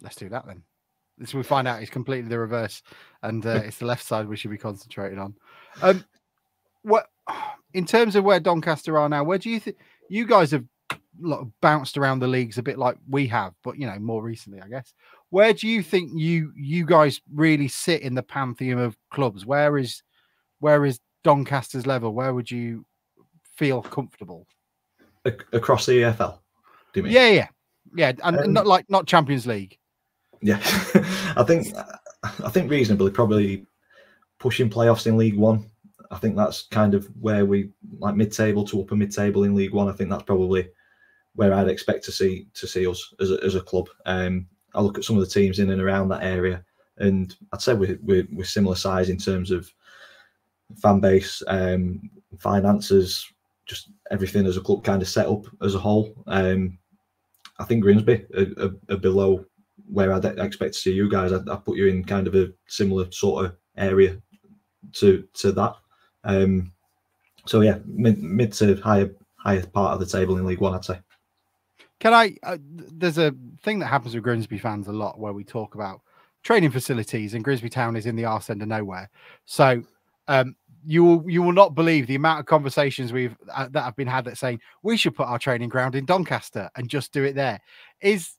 Let's do that then. This we find out it's completely the reverse, and uh, it's the left side we should be concentrating on. Um, what in terms of where Doncaster are now? Where do you think you guys have of bounced around the leagues a bit like we have, but you know more recently, I guess. Where do you think you you guys really sit in the pantheon of clubs? Where is where is Doncaster's level? Where would you feel comfortable? Ac- across the EFL, do you mean? Yeah, yeah, yeah, and Um, not like not Champions League. Yeah, I think I think reasonably probably pushing playoffs in League One. I think that's kind of where we like mid-table to upper mid-table in League One. I think that's probably where I'd expect to see to see us as a, as a club. Um, I look at some of the teams in and around that area, and I'd say we're we're, we're similar size in terms of fan base, um, finances, just everything as a club kind of set up as a whole. Um, I think Grimsby are, are, are below where I'd expect to see you guys. I'd, I'd put you in kind of a similar sort of area to to that. Um, so yeah, mid, mid to higher higher part of the table in League One, I'd say. Can I? Uh, there's a thing that happens with Grimsby fans a lot where we talk about training facilities, and Grimsby Town is in the arse end of nowhere. So um, you will you will not believe the amount of conversations we've uh, that have been had that saying we should put our training ground in Doncaster and just do it there. Is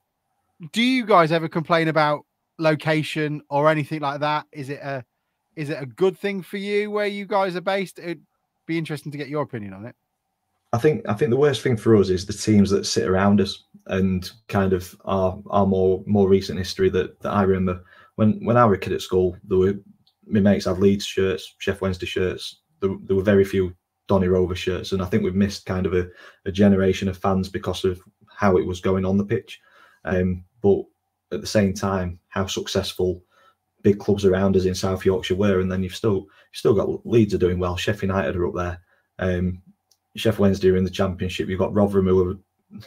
do you guys ever complain about location or anything like that? Is it a is it a good thing for you where you guys are based? It'd be interesting to get your opinion on it. I think I think the worst thing for us is the teams that sit around us and kind of our our more more recent history that, that I remember when when I was a kid at school, there were my mates had Leeds shirts, Sheff Wednesday shirts. There, there were very few Donny Rover shirts, and I think we've missed kind of a, a generation of fans because of how it was going on the pitch. Um, but at the same time, how successful big clubs around us in South Yorkshire were, and then you've still you've still got Leeds are doing well, Sheff United are up there. Um, Sheff Wednesday are in the Championship. You've got Rotherham who are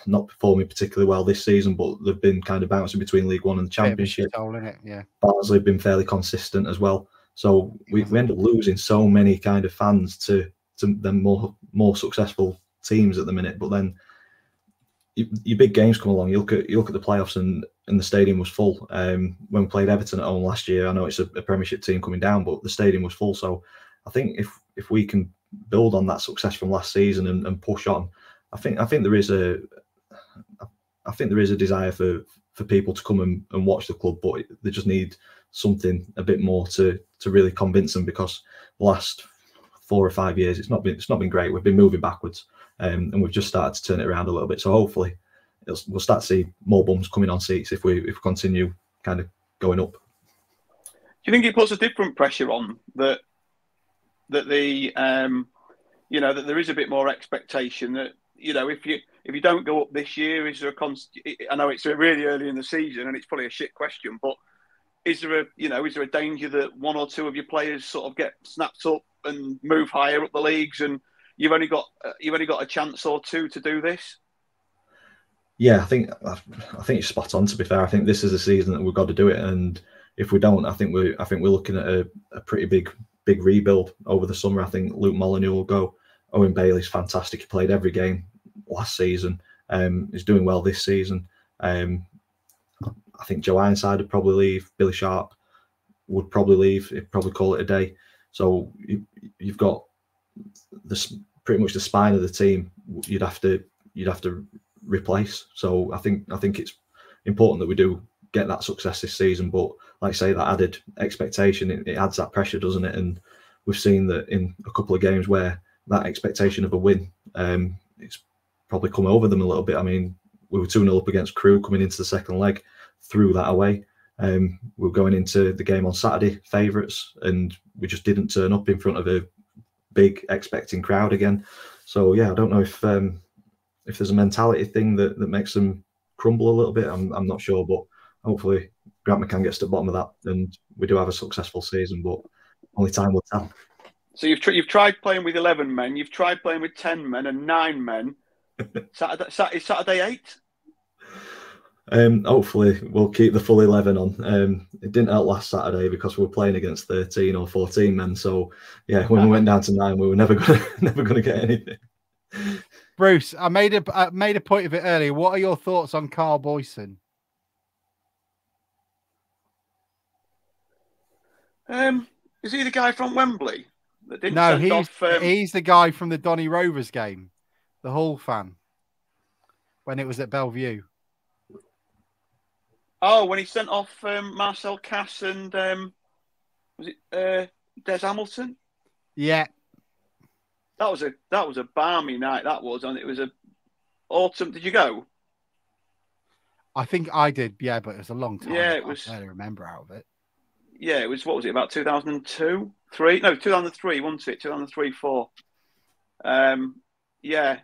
not performing particularly well this season, but they've been kind of bouncing between League One and the Bit of a Championship. shithole. Yeah. Barnsley have been fairly consistent as well. So we, we end up losing so many kind of fans to to them more more successful teams at the minute. But then you, your big games come along. You look at you look at the playoffs, and and the stadium was full. Um, when we played Everton at home last year, I know it's a, a Premiership team coming down, but the stadium was full. So I think if if we can build on that success from last season and, and push on, I think I think there is a I think there is a desire for for people to come and, and watch the club, but they just need something a bit more to to really convince them because the last four or five years it's not been it's not been great. We've been moving backwards, um, and we've just started to turn it around a little bit. So hopefully, we'll start to see more bums coming on seats if we if we continue kind of going up. Do you think it puts a different pressure on that that the um, you know that there is a bit more expectation that you know if you if you don't go up this year, is there a const? I know it's really early in the season and it's probably a shit question, but is there a you know is there a danger that one or two of your players sort of get snapped up and move higher up the leagues and you've only got uh, you've only got a chance or two to do this? Yeah, I think I think you're spot on. To be fair, I think this is a season that we've got to do it, and if we don't, I think we I think we're looking at a, a pretty big big rebuild over the summer. I think Luke Molyneux will go. Owen Bailey's fantastic. He played every game last season. Um, he's doing well this season. Um, I think Joe Ironside would probably leave. Billy Sharp would probably leave. He'd probably call it a day. So you, you've got this pretty much the spine of the team. You'd have to you'd have to replace. So I think I think it's important that we do get that success this season. But like I say, that added expectation it, it adds that pressure, doesn't it? And we've seen that in a couple of games where that expectation of a win, um, it's probably come over them a little bit. I mean, we were 2 0 up against Crewe coming into the second leg, threw that away. Um, we are going into the game on Saturday, favourites, and we just didn't turn up in front of a big expecting crowd again. So yeah, I don't know if um, if there's a mentality thing that, that makes them crumble a little bit. I'm, I'm not sure, but hopefully Grant McCann gets to the bottom of that, and we do have a successful season. But only time will tell. So you've tr- you've tried playing with eleven men, you've tried playing with ten men and nine men. Saturday, Saturday, Saturday eight. Um, hopefully we'll keep the full eleven on. Um, it didn't help last Saturday because we were playing against thirteen or fourteen men. So yeah, when we went down to nine, we were never gonna never gonna get anything. Bruce, I made a I made a point of it earlier. What are your thoughts on Carl Boyeson? Um, is he the guy from Wembley? That didn't No, he's off, um, he's the guy from the Donny Rovers game, the Hull fan, when it was at Bellevue. Oh, when he sent off um, Marcel Cas and um, was it uh, Des Hamilton? Yeah, That was a that was a balmy night. That was, and it was a autumn. Did you go? I think I did. Yeah, but it was a long time. Yeah, it was- I barely remember out of it. Yeah, it was. What was it? About two thousand and two, three? No, two thousand and three. Wasn't it? Two thousand and three, four. Um, yeah,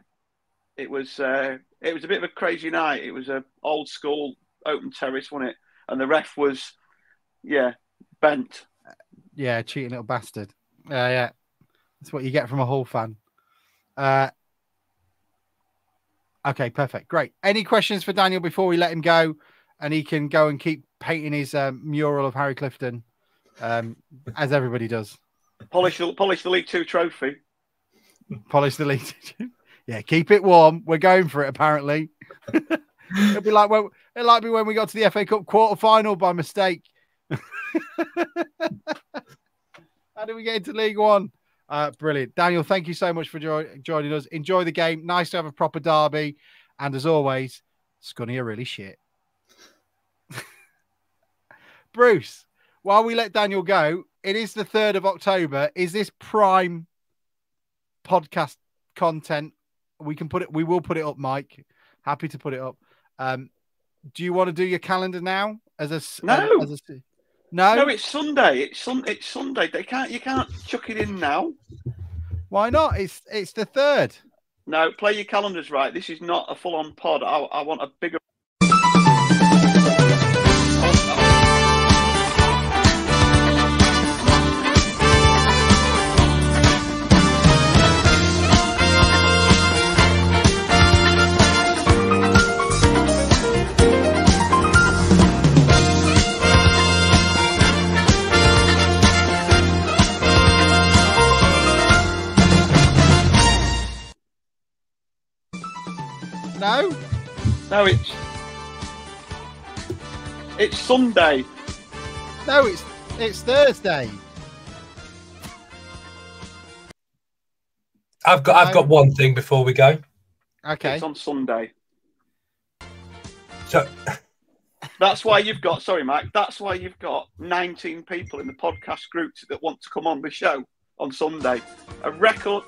it was. Uh, it was a bit of a crazy night. It was a old school open terrace, wasn't it? And the ref was, yeah, bent. Yeah, cheating little bastard. Yeah, yeah. That's what you get from a Hull fan. Uh, okay, perfect. Great. Any questions for Daniel before we let him go? And he can go and keep painting his um, mural of Harry Clifton, um, as everybody does. Polish the polish the League Two trophy. Polish the lead. yeah, keep it warm. We're going for it, apparently. It'll be like when it'll like be when we got to the FA Cup quarter final by mistake. How did we get into League One? Uh, brilliant. Daniel, thank you so much for jo- joining us. Enjoy the game. Nice to have a proper derby. And as always, Scunny are really shit. Bruce, while we let Daniel go, it is the 3rd of October. Is this prime podcast content? We can put it, we will put it up, Mike. Happy to put it up. Um, do you want to do your calendar now? As a No. as a, no, No, it's Sunday. It's sun. It's Sunday. They can't. You can't chuck it in now. why not? It's it's the third. No, play your calendars right. This is not a full-on pod. I, I want a bigger. No, No, it's It's Sunday. No, it's it's Thursday. I've got I've got one thing before we go. Okay. It's on Sunday. So That's why you've got. Sorry, Mike. That's why you've got 19 people in the podcast group that want to come on the show on Sunday. A record,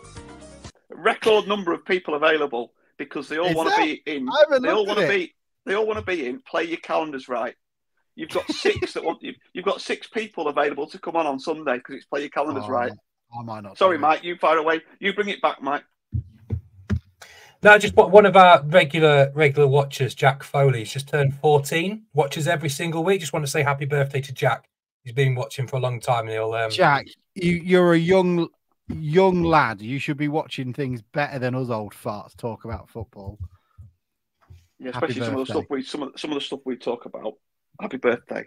a record number of people available because they all want to be in. I haven't They all want to be. They all want to be in. Play your calendars right. You've got six that want. You've, you've got six people available to come on on Sunday because it's play your calendars Oh, right. I might not. Sorry, do it. Mike. You fire away. You bring it back, Mike. no, just one of our regular regular watchers, Jack Foley, he's just turned 14. Watches every single week. Just want to say happy birthday to Jack. He's been watching for a long time, and he'll um, Jack, you you're a young young lad. You should be watching things better than us old farts talk about football. Yeah, Happy especially some of the stuff we some of some of the stuff we talk about. Happy birthday.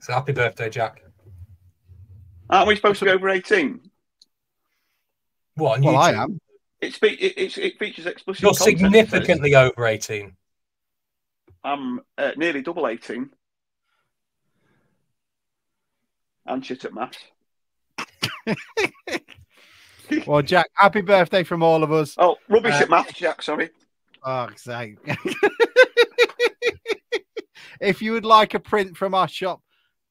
So happy birthday, Jack. Aren't we supposed to be over 18? What? On Well, I am. It's fe- it, it's, it features explicit. You're content, it says. significantly over 18. I'm uh, nearly double 18. And shit at maths. Well, Jack, happy birthday from all of us. Oh, rubbish Uh, at maths, Jack. Sorry. Oh, sake. if you would like a print from our shop,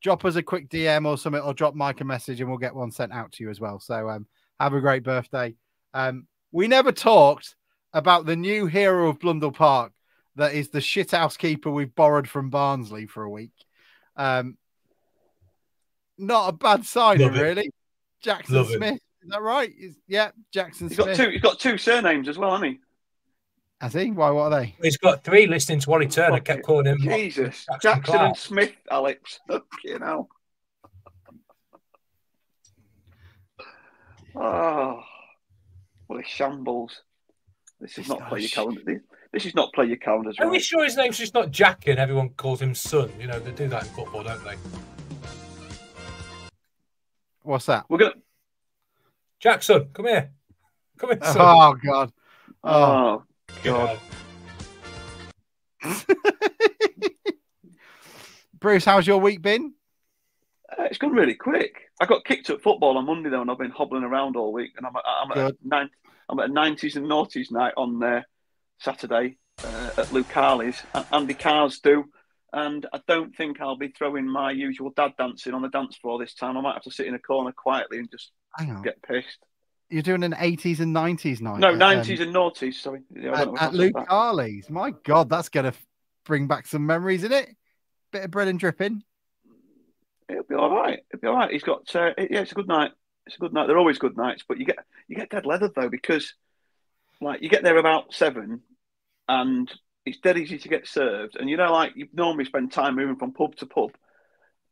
drop us a quick DM or something, or drop Mike a message, and we'll get one sent out to you as well. So, um, have a great birthday. Um, we never talked about the new hero of Blundell Park that is the shithouse keeper we've borrowed from Barnsley for a week. Um, not a bad signing, really. Jackson Love it. Smith. Is that right? Is, yeah, Jackson He's Smith. got two. He's got two surnames as well, hasn't he? Has he? Why? What are they? He's got three listening to Wally Turner. Fuck Kept it. calling him Jesus, Jackson Jackson and Smith, Alex. You know. Oh, well, it's shambles. This is not not play your sh- calendar. This, this is not play your calendars Are we right. sure his name's just not Jack and everyone calls him Son? You know, they do that in football, don't they? What's that? We're gonna. Jackson, come here. Come here, son. Oh God. Oh, Oh God. Bruce, how's your week been? Uh, it's gone really quick. I got kicked at football on Monday though, and I've been hobbling around all week. And I'm at, I'm at a nine, I'm at a nineties and noughties night on uh, Saturday uh, at Luke Harley's. A- Andy Cars do, and I don't think I'll be throwing my usual dad dancing on the dance floor this time. I might have to sit in a corner quietly and just Hang on. get pissed. You're doing an 80s and 90s night. No, at, um, nineties and noughties. Sorry, Yeah, at, don't know if at Luke. Harley's. My God, that's going to bring back some memories, isn't it? Bit of bread and dripping. It'll be all right. It'll be all right. He's got uh, yeah, it's a good night. It's a good night. They're always good nights, but you get you get dead leather though because like you get there about seven, and it's dead easy to get served. And you know, like you normally spend time moving from pub to pub.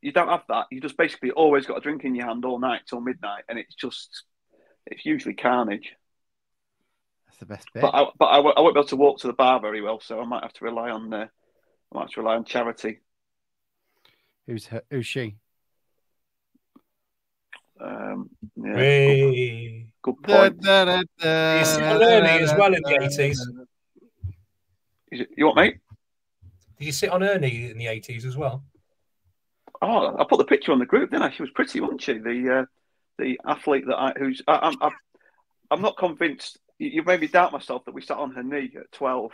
You don't have that. You just basically always got a drink in your hand all night till midnight, and it's just it's usually carnage. That's the best bit. But I but I, won't- I won't be able to walk to the bar very well, so I might have to rely on uh, I might have to rely on charity. Who's her, who's she? Um, yeah, good, Hey. good Da, point. da, da, da, He's still early as well in the 80s. Is it, you want mate? Did you sit on Ernie in the 80s as well? Oh, I put the picture on the group, didn't I? She was pretty, wasn't she? The uh, the athlete that I who's I, I'm I'm I'm not convinced. You, you made me doubt myself that we sat on her knee at twelve.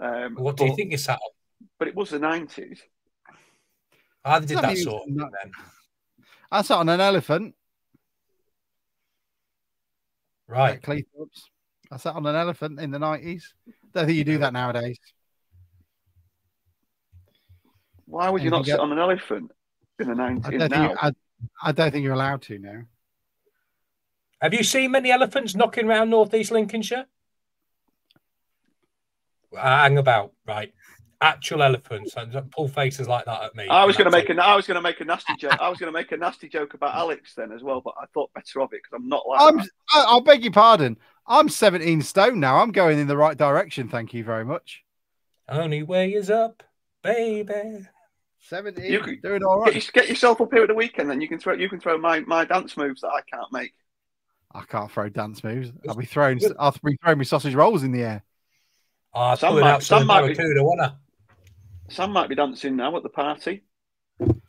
Um, What do you think you sat on? But it was the nineties. I did Does that that sort of it's thing not- then. I sat on an elephant Right. at Cleethorpes. I sat on an elephant in the 90s. Don't think you do that nowadays. Why would you not Anything sit else? on an elephant in the I nineties don't, now? think, I, I don't think you're allowed to now. Have you seen many elephants knocking around northeast Lincolnshire? Uh, hang about, right? Actual elephants and pull faces like that at me. I was going to That's make a I was going to make a nasty joke. I was going to make a nasty joke about Alex then as well, but I thought better of it because I'm not like I'm, that. I, I'll beg your pardon. I'm 17 stone now. I'm going in the right direction. Thank you very much. Only way is up, baby. 17. You could- doing all Get, right. get yourself up here at the weekend, then you can throw you can throw my, my dance moves that I can't make. I can't throw dance moves. I'll be throwing. I'll be throwing my sausage rolls in the air. Ah, Sam pulling might- some Sam might be- barracuda, wasn't I? Sam might be dancing now at the party.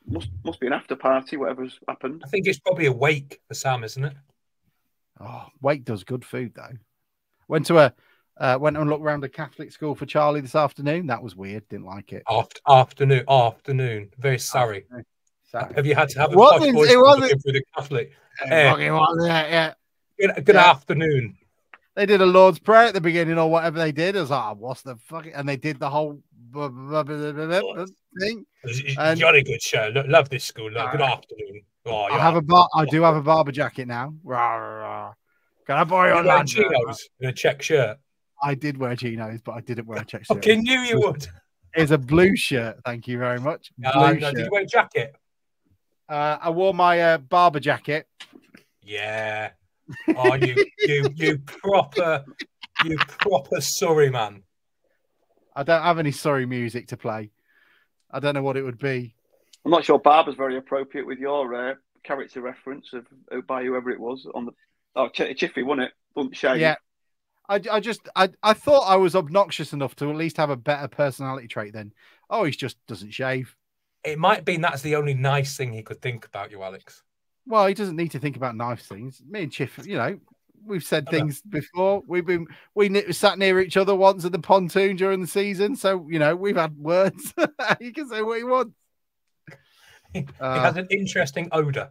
must must be an after party, whatever's happened. I think it's probably a wake for Sam, isn't it? Oh, Wake does good food though. Went to a uh, went and looked around a Catholic school for Charlie this afternoon. That was weird. Didn't like it. After, afternoon, afternoon. Very sorry. Sorry. Have you had to have a It voice it wasn't- through the Catholic? It Eh. was, yeah. Good, good Yeah. afternoon. They did a Lord's Prayer at the beginning or whatever they did. I was like, oh, what's the fucking? And they did the whole bu- bu- bu- thing. And- Jolly good show. Lo- Love this school. Lo- Good afternoon. Oh, I have a bar. I do have a Barbour jacket now. Rah, rah, rah. Can I borrow your lunch? in a check shirt. I did wear chinos, but I didn't wear a check shirt. Fucking knew you would. It's a blue shirt. Thank you very much. Blue Uh, no, shirt. did you wear a jacket? Uh, I wore my uh, Barbour jacket. Yeah. Oh, you, you, you proper, you proper Surrey man. I don't have any sorry music to play. I don't know what it would be. I'm not sure Barbour's very appropriate with your uh, character reference of by whoever it was on the oh Ch- Chiffy, wasn't it? Bump shade. Yeah. I, I just I, I thought I was obnoxious enough to at least have a better personality trait than oh he just doesn't shave. It might be that's the only nice thing he could think about you, Alex. Well, he doesn't need to think about nice things. Me and Chiff, you know, we've said things before. We've been we sat near each other once at the pontoon during the season, so you know we've had words. he can say what he wants. He Uh, has an interesting odor.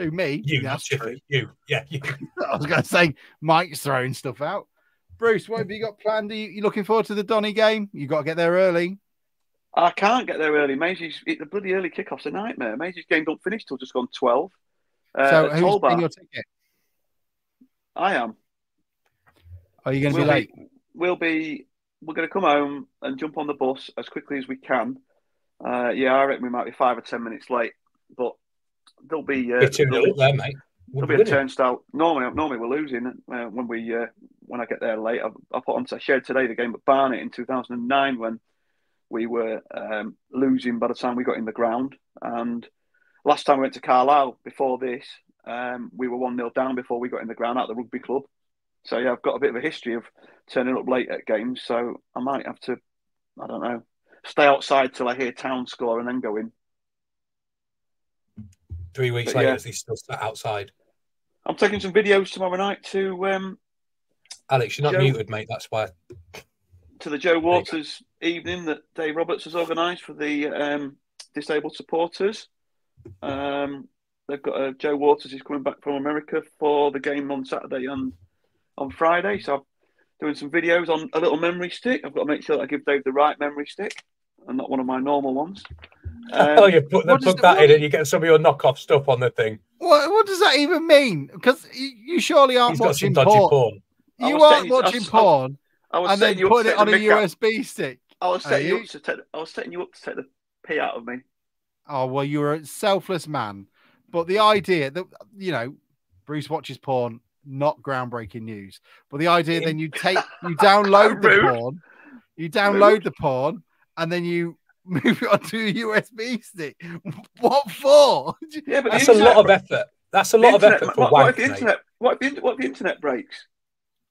Who me? You, Yeah, that's true. Chiffy. You, yeah, you. I was going to say Mike's throwing stuff out. Bruce, what have you got planned? Are you, you looking forward to the Donny game? You got to get there early. I can't get there early. Maisie's it, the bloody early kickoff's a nightmare. Maisie's game don't finish till just gone twelve. Uh, so at who's Tolbar. buying your ticket? I am. Are you going to We'll be late? be, we'll be. We're going to come home and jump on the bus as quickly as we can. Uh, yeah, I reckon we might be five or ten minutes late, but there'll be. Uh, there'll there, mate. We'll There'll be be a turnstile. Normally, normally we're losing uh, when we uh, when I get there late. I, I put on. I shared today the game at Barnet in 2009 when we were um, losing by the time we got in the ground. And last time we went to Carlisle before this, um, we were one 0 down before we got in the ground at the rugby club. So yeah, I've got a bit of a history of turning up late at games. So I might have to, I don't know, stay outside till I hear town score and then go in. Three weeks But, later, yeah. he's still sat outside. I'm taking some videos tomorrow night to um, Alex, you're not Joe- muted, mate. That's why. to the Joe Waters evening that Dave Roberts has organised for the um, disabled supporters. Um, they've got uh, Joe Waters is coming back from America for the game on Saturday and on Friday. So I'm doing some videos on a little memory stick. I've got to make sure that I give Dave the right memory stick and not one of my normal ones. Um, oh, you put, the, does put the- that what- in and you get some of your knockoff stuff on the thing. What, what does that even mean? Because you, you surely aren't He's got some watching dodgy porn. porn. You aren't setting you- I watching was- porn I was and then you up to putting it on a mick out. USB stick. I was setting you you? up to take. I was setting you up to take the pee out of me. Oh well, you're a selfless man. But the idea that you know, Bruce watches porn, not groundbreaking news. But the idea then you take you download the porn, you download the porn, and then you move it onto a USB stick. What for? Yeah, but That's a lot of effort. That's a the lot of effort for what, what wank, if the mate. internet? What if the, what if the internet breaks?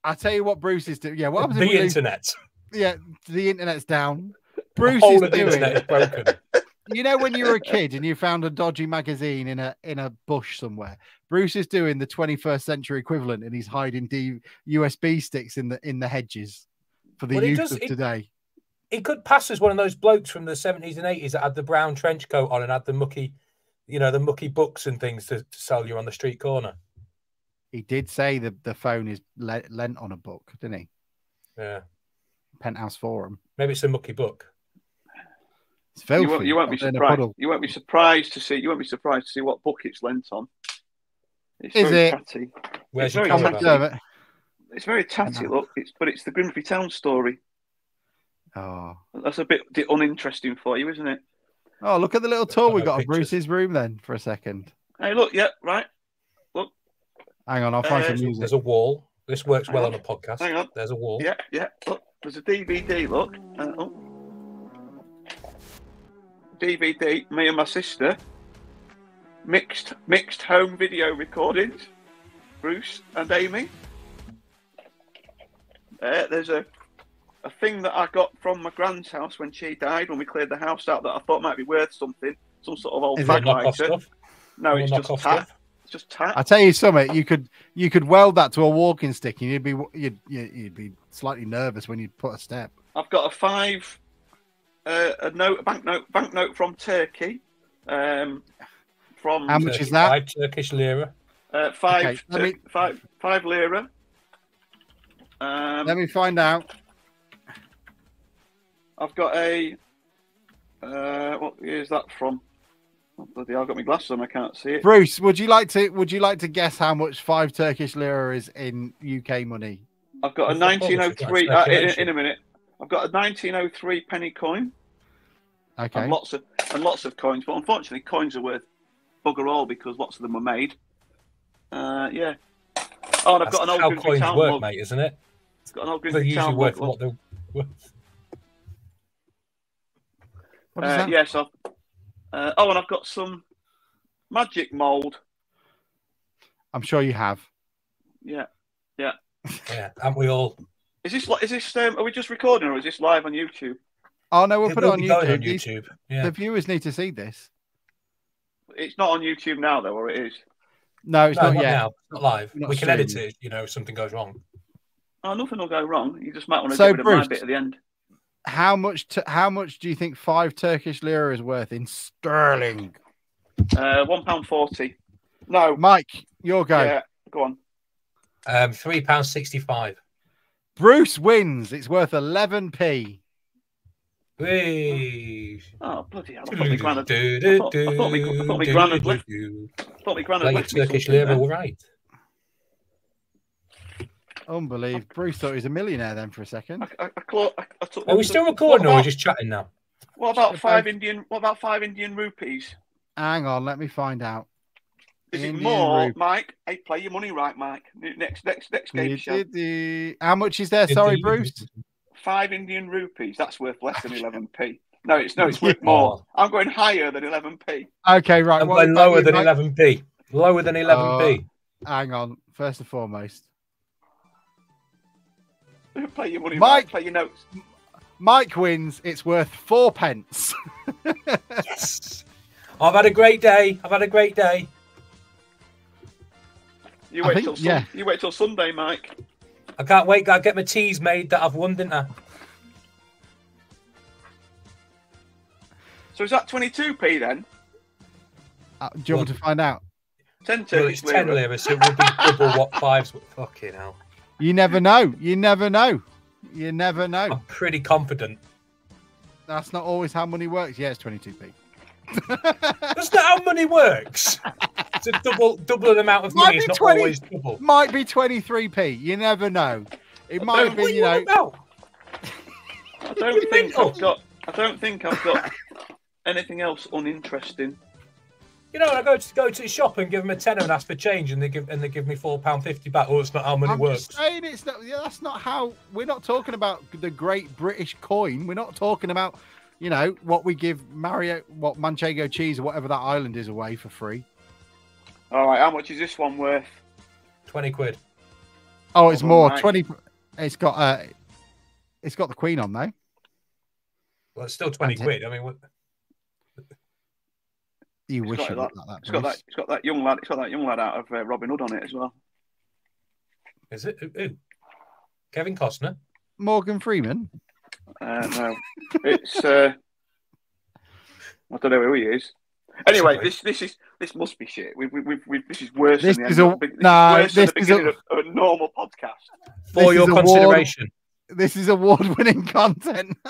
I tell you what, Bruce is doing. Yeah, what happens The if we lose- internet. Yeah, the internet's down. The Bruce whole is of the internet is broken. You know when you were a kid and you found a dodgy magazine in a in a bush somewhere. Bruce is doing the 21st century equivalent, and he's hiding D- USB sticks in the in the hedges for the Well, it youth does- of it- today. He could pass as one of those blokes from the 70s and 80s that had the brown trench coat on and had the mucky, you know, the mucky books and things to, to sell you on the street corner. He did say that the phone is le- lent on a book, didn't he? Yeah. Penthouse Forum. Maybe it's a mucky book. It's filthy. You won't, you won't be Up in a surprised. You won't be surprised to see. You won't be surprised to see what book it's lent on. It's Is very it? tatty. Where's It's your very Tom tatty. McDermott. It's very tatty. Look, it's but it's the Grimsby Town story. Oh. That's a bit uninteresting for you, isn't it? oh, look at the little tour we no got of. Bruce's room then for a second. Hey, look, yeah, right. Look. Hang on, I'll find Uh, some There's a wall. This works well Hang on a podcast. Hang on. There's a wall. Yeah, yeah. Look, there's a DVD. Look, uh, oh. DVD. Me and my sister. Mixed, mixed home video recordings. Bruce and Amy. Uh, there's a a thing that I got from my grand's house when she died, when we cleared the house out, that I thought might be worth something. some sort of old Is it fag lighter. No, it's More just knockoff tat. It's just tat. I tell you something, you could you could weld that to a walking stick, and you'd be you'd you'd you'd be slightly nervous when you put a step. I've got a five, uh, a note, a banknote, banknote from Turkey. Um, from How much is that? Five Turkish lira. Uh, five, Okay, Tur- me- five, five lira. Um, Let me find out. I've got a. Uh, what year is that from? Oh, bloody I've got my glasses on. I can't see it. Bruce, would you like to would you like to guess how much five Turkish lira is in UK money? I've got a What's the problem? 1903. Uh, in, in a minute. I've got a 1903 penny coin Okay. and lots of and lots of coins, but unfortunately, coins are worth bugger all because lots of them were made. Uh, yeah. Oh, and I've That's got an old how Grimsby coins Town work, mug. mate, isn't it? It's Got an old They're Grimsby usually Town worth what they're worth. What is Uh, that? yes. I've, uh, oh, and I've got some magic mold. I'm sure you have. Yeah. Yeah. Yeah, Aren't we all. Is this li- is this um, are we just recording or is this live on YouTube? Oh no, we'll it put it on YouTube. on YouTube. Yeah. The viewers need to see this. It's not on YouTube now though, or it is. No, it's no, not not yet. now. It's not live. Not we can edit it. You know, if something goes wrong. Oh, nothing will go wrong. You just might want to So, give it a my bit at the end. How much? T- how much do you think five Turkish lira is worth in sterling? Uh, one pound forty. No. Mike, your go. Yeah. Go on. Um, three pounds sixty-five. Bruce wins. It's worth 11p. Whee! Oh bloody hell! I thought my gran had, I do, thought, I thought my, I do, thought my do, gran left. I thought my gran had left Turkish lira, there. all right. Unbelievable. Bruce thought he was a millionaire then for a second. I, I, I, clo- I, I took Are we still to- recording or are we just chatting now? what about five Indian? What about five Indian rupees? Hang on, let me find out. Is Indian it more, rupee. Mike? Hey, play your money right, Mike. Next, next, next game show. How much is there? Sorry, Bruce. Five Indian rupees. That's worth less than eleven p. No, it's no, it's worth more. I'm going higher than eleven p. Okay, right. I'm what going lower than 11p. Lower than 11p. Hang on. First and foremost, play your money, Mike. Mike. Play your notes. Mike wins. It's worth four pence. yes. I've had a great day. I've had a great day. You wait think- till sun- yeah. you wait till Sunday, Mike. I can't wait. Gotta get my teas made that I've won, didn't I? So is that twenty two p then? Uh, do you want to find out? Ten Well, Turkish it's 10 lira. lira, so it would be double what five's. Fucking hell. You never know. You never know. You never know. I'm pretty confident. That's not always how money works. Yeah, it's 22p. That's not how money works. It's a double, double an amount of Might money. It's not 20 always double. Might be 23p. You never know. It might be, are you know. on about? I don't think mental? I've got. I don't think I've got anything else uninteresting. You know, I go to go to the shop and give them a tenner and ask for change, and they give and they give me four pound fifty back. Oh, it's not how money I'm works. just saying it's not. Yeah, that's not how. We're not talking about the great British coin. We're not talking about, you know, what we give Mario, what Manchego cheese or whatever that island is away for free. All right, how much is this one worth? Twenty quid. Oh, it's Oh, more. nice. Twenty. It's got. uh It's got the Queen on though. Well, it's still twenty That's it. quid. I mean, what, You It's wish got it that- looked like that. It's got that. It's got that young lad. It's got that young lad out of uh, Robin Hood on it as well. is it? Who- who? Kevin Costner. Morgan Freeman. Uh, no, it's. Uh, I don't know who he is. Anyway, this this is this must be shit. We we we, we this is worse This than the is end a- this no, is worse than the is a- of a normal podcast. For This your is award- consideration, This is award-winning content.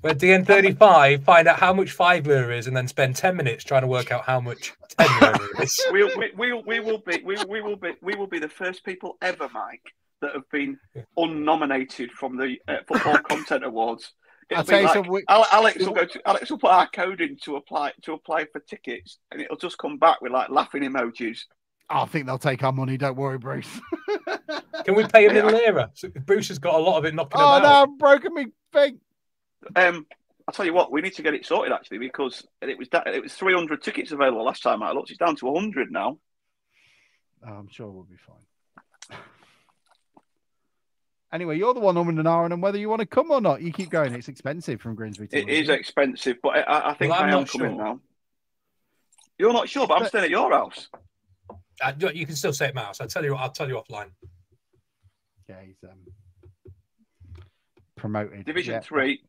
where DN35 find out how much five lira is, and then spend ten minutes trying to work out how much ten lira is. We'll, we we we will be we, we will be we will be the first people ever, Mike, that have been unnominated from the uh, Football Content Awards. I'll It'll be tell you like- something, Alex will go to Alex will put our code in to apply to apply for tickets, and it'll just come back with like laughing emojis. I think they'll take our money. Don't worry, Bruce. Can we pay him in lira? Bruce has got a lot of it knocking oh about. no, I've broken me thing. Um, I'll tell you what, we need to get it sorted actually because it was da- it was 300 tickets available last time I looked. It's down to 100 now. I'm sure we'll be fine. Anyway, you're the one on an hour and whether you want to come or not. You keep going. It's expensive from Grimsby. To It is London. expensive, but I- I, I think Well, I'm I am not coming sure. now. You're not sure, but I'm But- staying at your house. Uh, you- you can still say it, Mouse. I'll tell you. I'll tell you offline. Yeah, he's um, promoted. Division Yeah. three,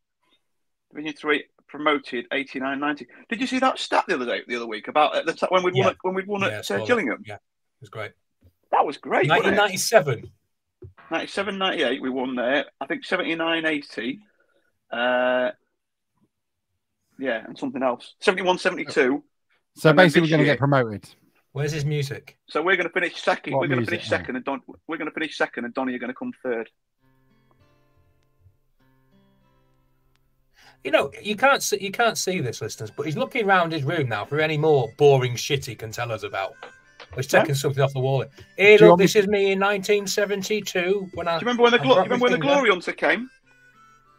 Division three promoted 89 90. Did you see that stat the other day, the other week about at the t- when we'd won Yeah. at, when we'd won Yeah, I at saw uh, that. Gillingham? Yeah, it was great. That was great. wasn't 1997. 97 98 we won there. I think 79 80. Uh, yeah, and something else. 71 72. So And basically, we're going to get promoted. Where's his music? So we're going to finish second. What we're going to finish man? second, and Don, we're going to finish second, and Donny are going to come third. You know, you can't see you can't see this, listeners, but he's looking around his room now for any more boring shit he can tell us about. He's Yeah. taking something off the wall. Here, look, want me this is me in 1972 when I. Do you remember when the glo- broke do you remember when the. Glory Hunter came?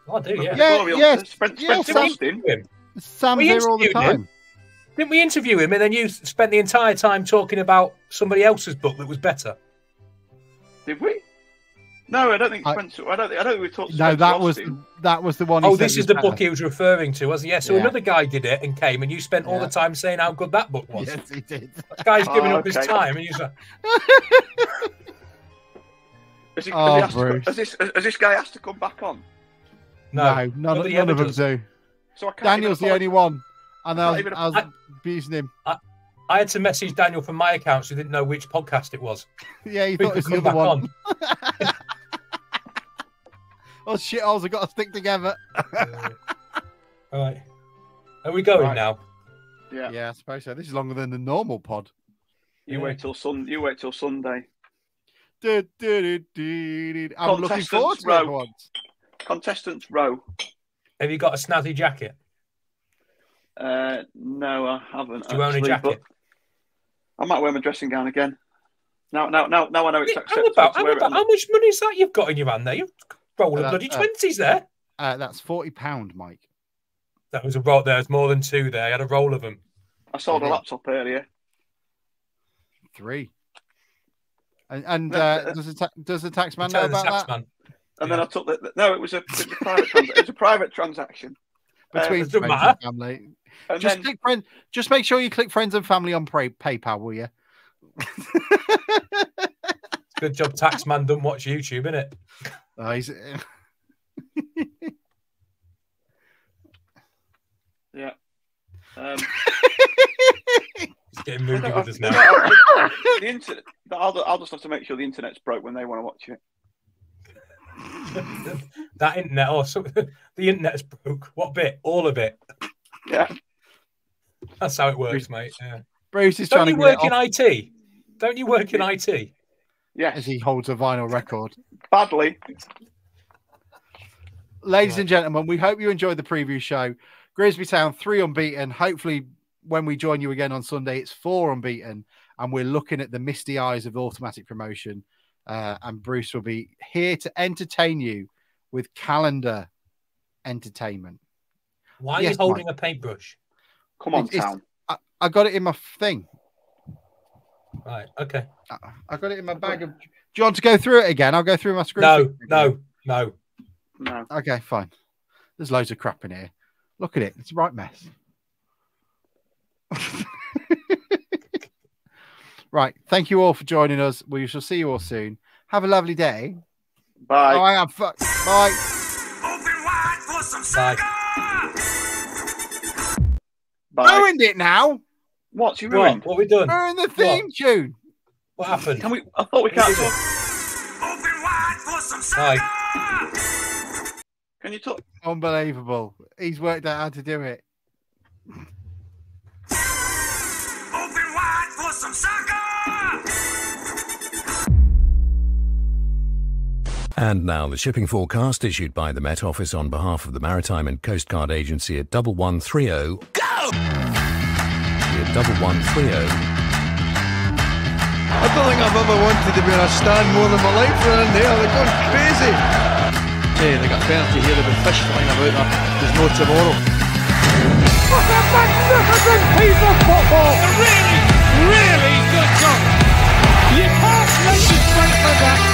Oh, I do, yeah. The Yeah, Glory yes, Spent, yes, spent Didn't we Austin. interview him? Sam's We here all the interviewed him. time. Didn't we interview him and then you spent the entire time talking about somebody else's book that was better? Did we? No, I don't think I- Spencer. I, don't. think- I don't think we talked. No, Spencer that was Austin. that was the one. Oh, this is the better. book he was referring to, wasn't it? Yeah. So Yeah. another guy did it and came, and you spent all Yeah. the time saying how good that book was. Yes, he did. The guy's giving Oh, up his time, and you're like, Has, he, Oh, has, he asked to, Bruce. has this has this guy asked to come back on? no, No, none, nobody none ever of them does. do. So I Daniel's the only one, and I was, I was I- abusing him. I had to message Daniel from my account, so he didn't know which podcast it was. Yeah, he Who thought it was the come other back one. on. Oh shit! holes have got to stick together. All right, are we going Right. now? Yeah. Yeah, I suppose so. This is longer than the normal pod. You Yeah. wait till sun. You wait till Sunday. Du- du- du- du- du. I'm looking forward to row. for. Contestants row. Have you got a snazzy jacket? Uh, no, I haven't. Do you own a jacket? I might wear my dressing gown again. Now, now, now, now I know it's How acceptable about, to how wear it. about how much money is that you've got in your hand there? You've rolled Uh, a bloody uh, twenties there. Uh, that's forty pound, Mike. That was a roll. There was more than two there. I had a roll of them. I sold a laptop earlier. Three. And, and uh, uh, does the ta- does the tax man know about tax that? man. And then I took the no. It was a, it was a private. trans- it was a private transaction. Between it friends and family. And Just then click friend. Just make sure you click friends and family on pay- PayPal, will you? Good job, tax man. Don't watch YouTube, innit? Oh, he's... yeah. Um, He's getting moody with us now. the internet. I'll, I'll just have to make sure the internet's broke when they want to watch it. that internet, or some, the internet's broke. What bit? All of it. Yeah. That's how it works, mate. Yeah. Bruce is Don't trying you to get work in IT? Don't you work in IT? As Yes. he holds a vinyl record. Badly. Ladies Right. and gentlemen, we hope you enjoyed the preview show. Grimsby Town three unbeaten. Hopefully, when we join you again on Sunday, it's four unbeaten, and we're looking at the misty eyes of automatic promotion. Uh, and Bruce will be here to entertain you with calendar entertainment. Why are Yes, you holding a paintbrush? Come on, It's- it's- town. I, I got it in my thing. Right. Okay. I, I got it in my bag of. Do you want to go through it again? I'll go through my screen. No. No. No. No. Okay, fine. There's loads of crap in here. Look at it. It's a right mess. right. Thank you all for joining us. We shall see you all soon. Have a lovely day. Bye. Oh, I am. Fu- Bye. Open wide for some Bye. soccer. Bye. Ruined it now. What's you doing? What? ruined? What we done? Ruined the theme tune. What happened? Can we? I thought we can't did talk. Open wide for some Bye. soccer. Can you talk? Unbelievable. He's worked out how to do it. Open wide for some soccer. And now the shipping forecast issued by the Met Office on behalf of the Maritime and Coast Guard Agency at 1130. Go! At 1130. I don't think I've ever wanted to be on a stand more than my life around there. They're going crazy. Hey, they got penalty here. They've be fish flying about there. There's no tomorrow. What a magnificent piece of football! A really, really good goal. You can't make it straight for that.